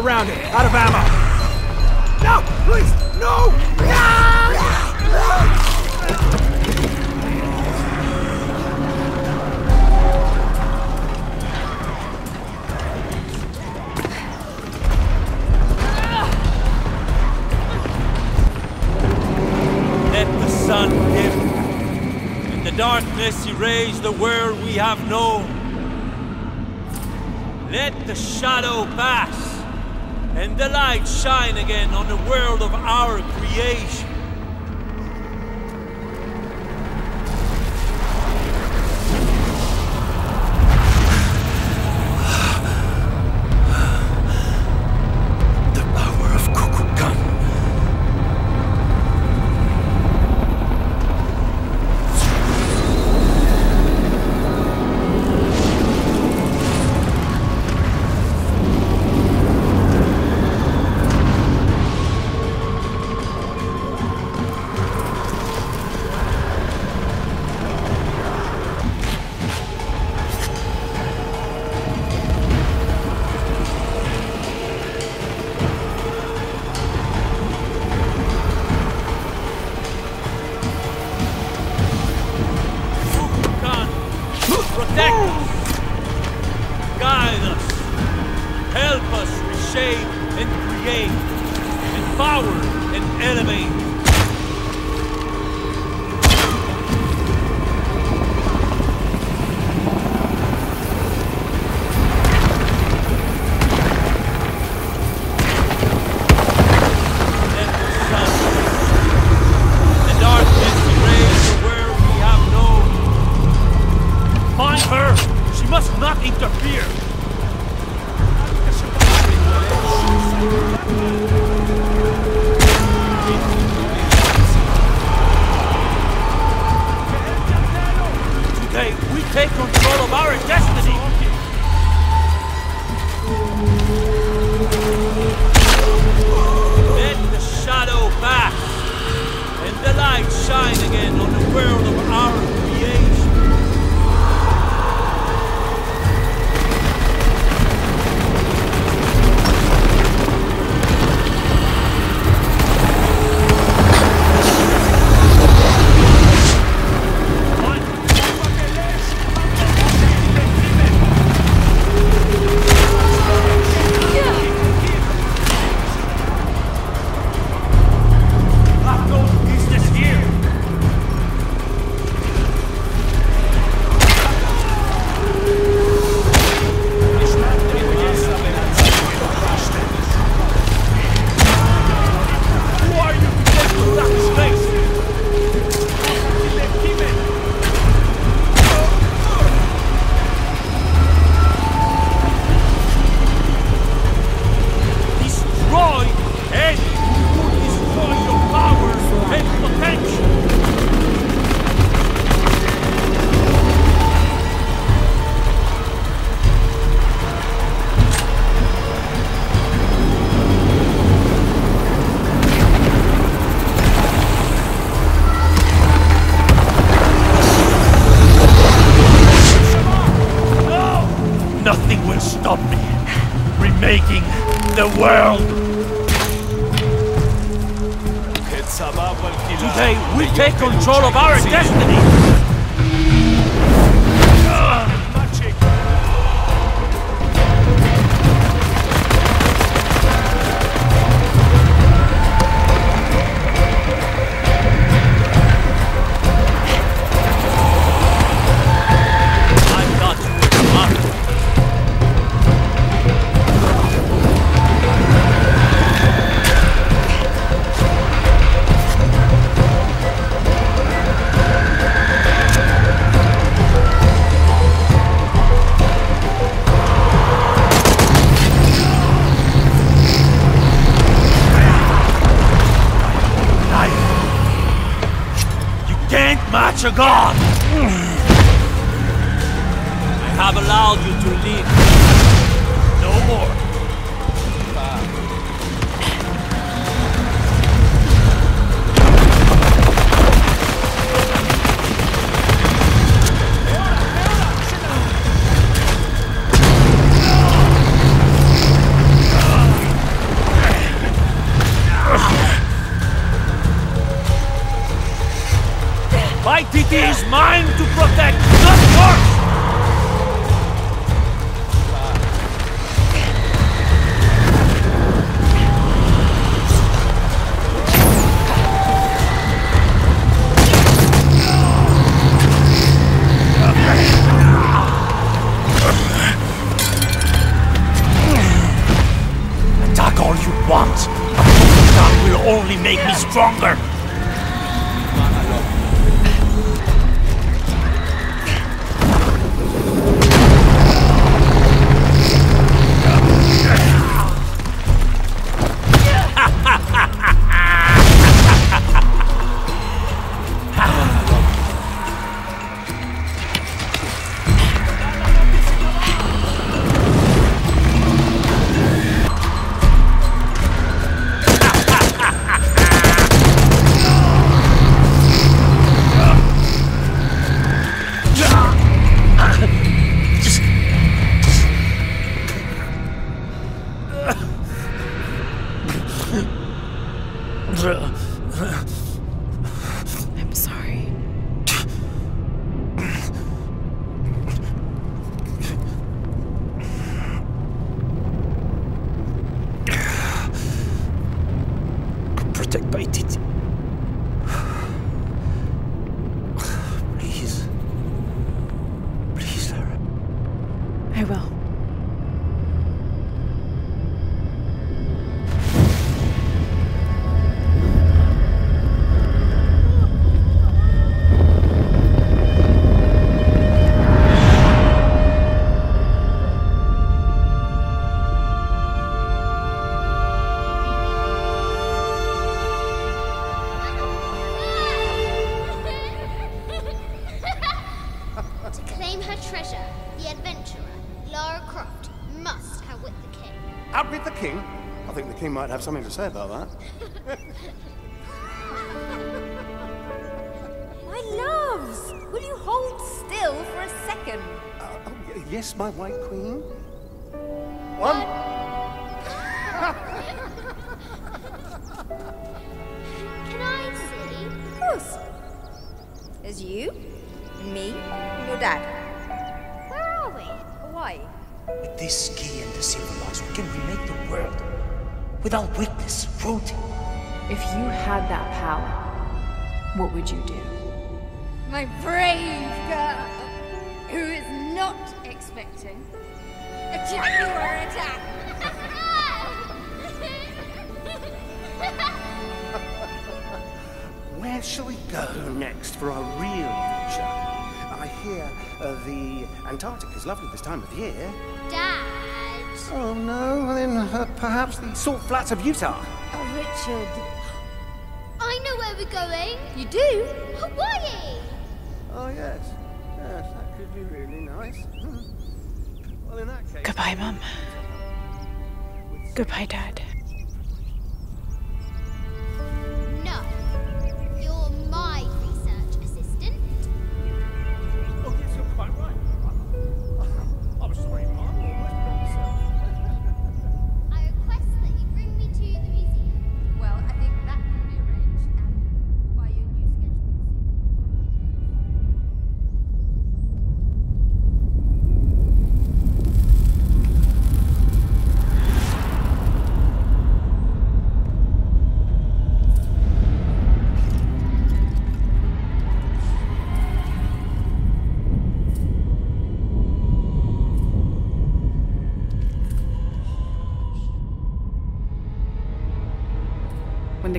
Surrounded, a say about that. My loves, will you hold still for a second? Oh, yes, my white queen. One. Can I see? Of course. There's you, and me, and your dad. Where are we? Hawaii. With this key and the silver box, we can remake the world. Without weakness, cruelty. If you had that power, what would you do? My brave girl, who is not expecting a Jaguar attack. Where shall we go next for our real adventure? I hear uh, the Antarctic is lovely this time of year. Dad. Oh no, then uh, perhaps the salt flats of Utah. Oh, Richard. I know where we're going. You do? Hawaii. Oh yes, yes, that could be really nice. Hmm. Well, in that case. Goodbye, Mum. Goodbye, Dad.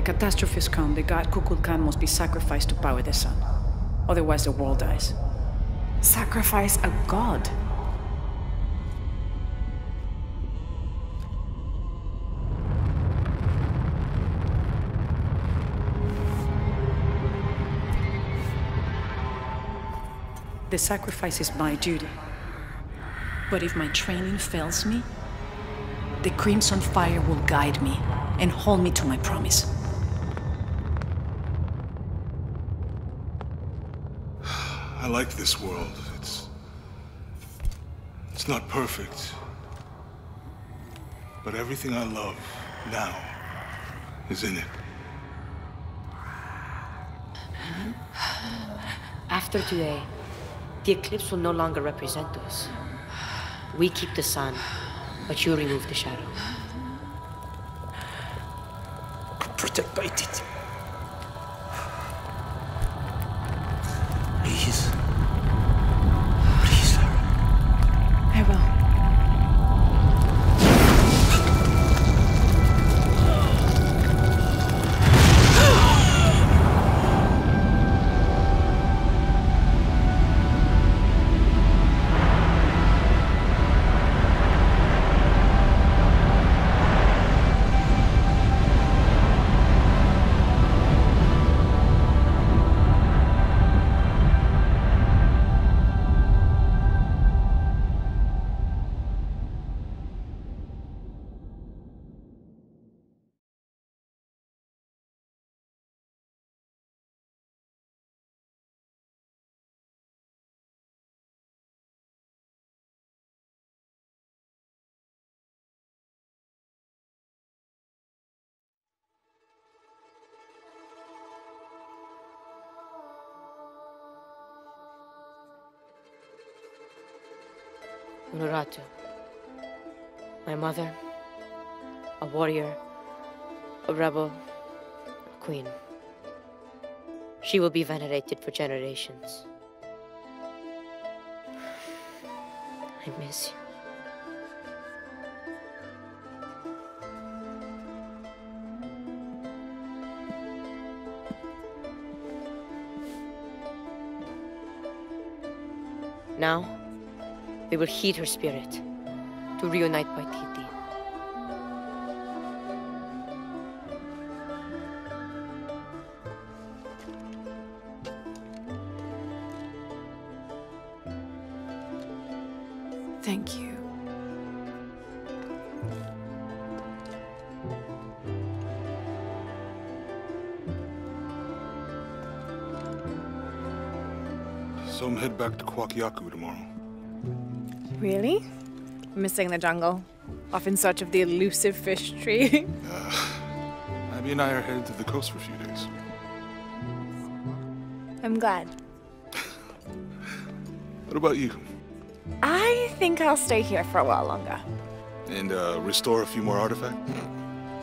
The catastrophes come, the god Kukulkan must be sacrificed to power the sun. Otherwise, the world dies. Sacrifice a god? The sacrifice is my duty. But if my training fails me, the Crimson Fire will guide me and hold me to my promise. I like this world. It's. It's not perfect. But everything I love now is in it. After today, the eclipse will no longer represent us. We keep the sun, but you remove the shadow. Protect Paititi. Please. Unuratu. My mother, a warrior, a rebel, a queen. She will be venerated for generations. I miss you. Now, we will heed her spirit to reunite Paititi. Thank you. So I'm head back to Kuwaq Yaku tomorrow. Really? Missing the jungle? Off in search of the elusive fish tree? Abby and I are headed to the coast for a few days. I'm glad. What about you? I think I'll stay here for a while longer. And uh, restore a few more artifacts?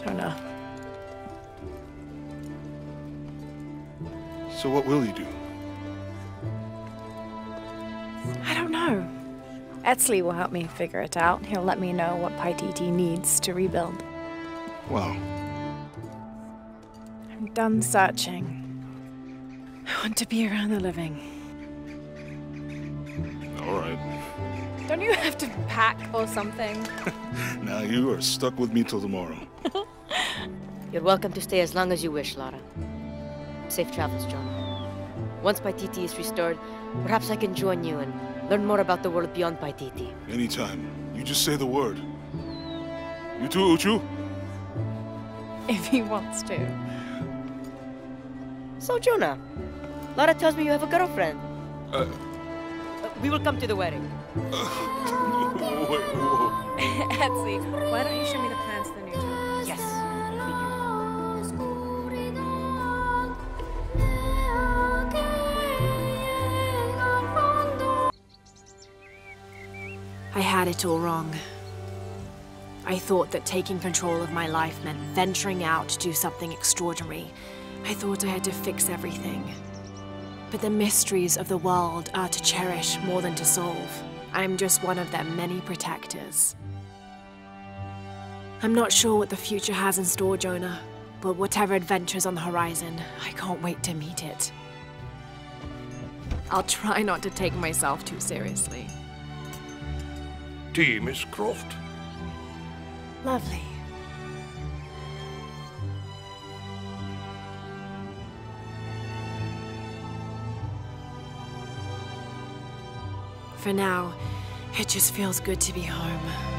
I Don't know. So what will you do? Etzli will help me figure it out. He'll let me know what Paititi needs to rebuild. Wow. I'm done searching. I want to be around the living. All right. Don't you have to pack or something? Now you are stuck with me till tomorrow. You're welcome to stay as long as you wish, Lara. Safe travels, John. Once Paititi is restored, perhaps I can join you and learn more about the world beyond Paititi. Anytime. You just say the word. You too, Uchu? If he wants to. So, Jonah, Lara tells me you have a girlfriend. Uh, Uh, we will come to the wedding. wait, whoa. Etzli, why don't you show me the It all wrong. I thought that taking control of my life meant venturing out to do something extraordinary. I thought I had to fix everything. But the mysteries of the world are to cherish more than to solve. I'm just one of their many protectors. I'm not sure what the future has in store, Jonah, but whatever adventure's on the horizon, I can't wait to meet it. I'll try not to take myself too seriously. Tea, Miss Croft. Lovely. For now, it just feels good to be home.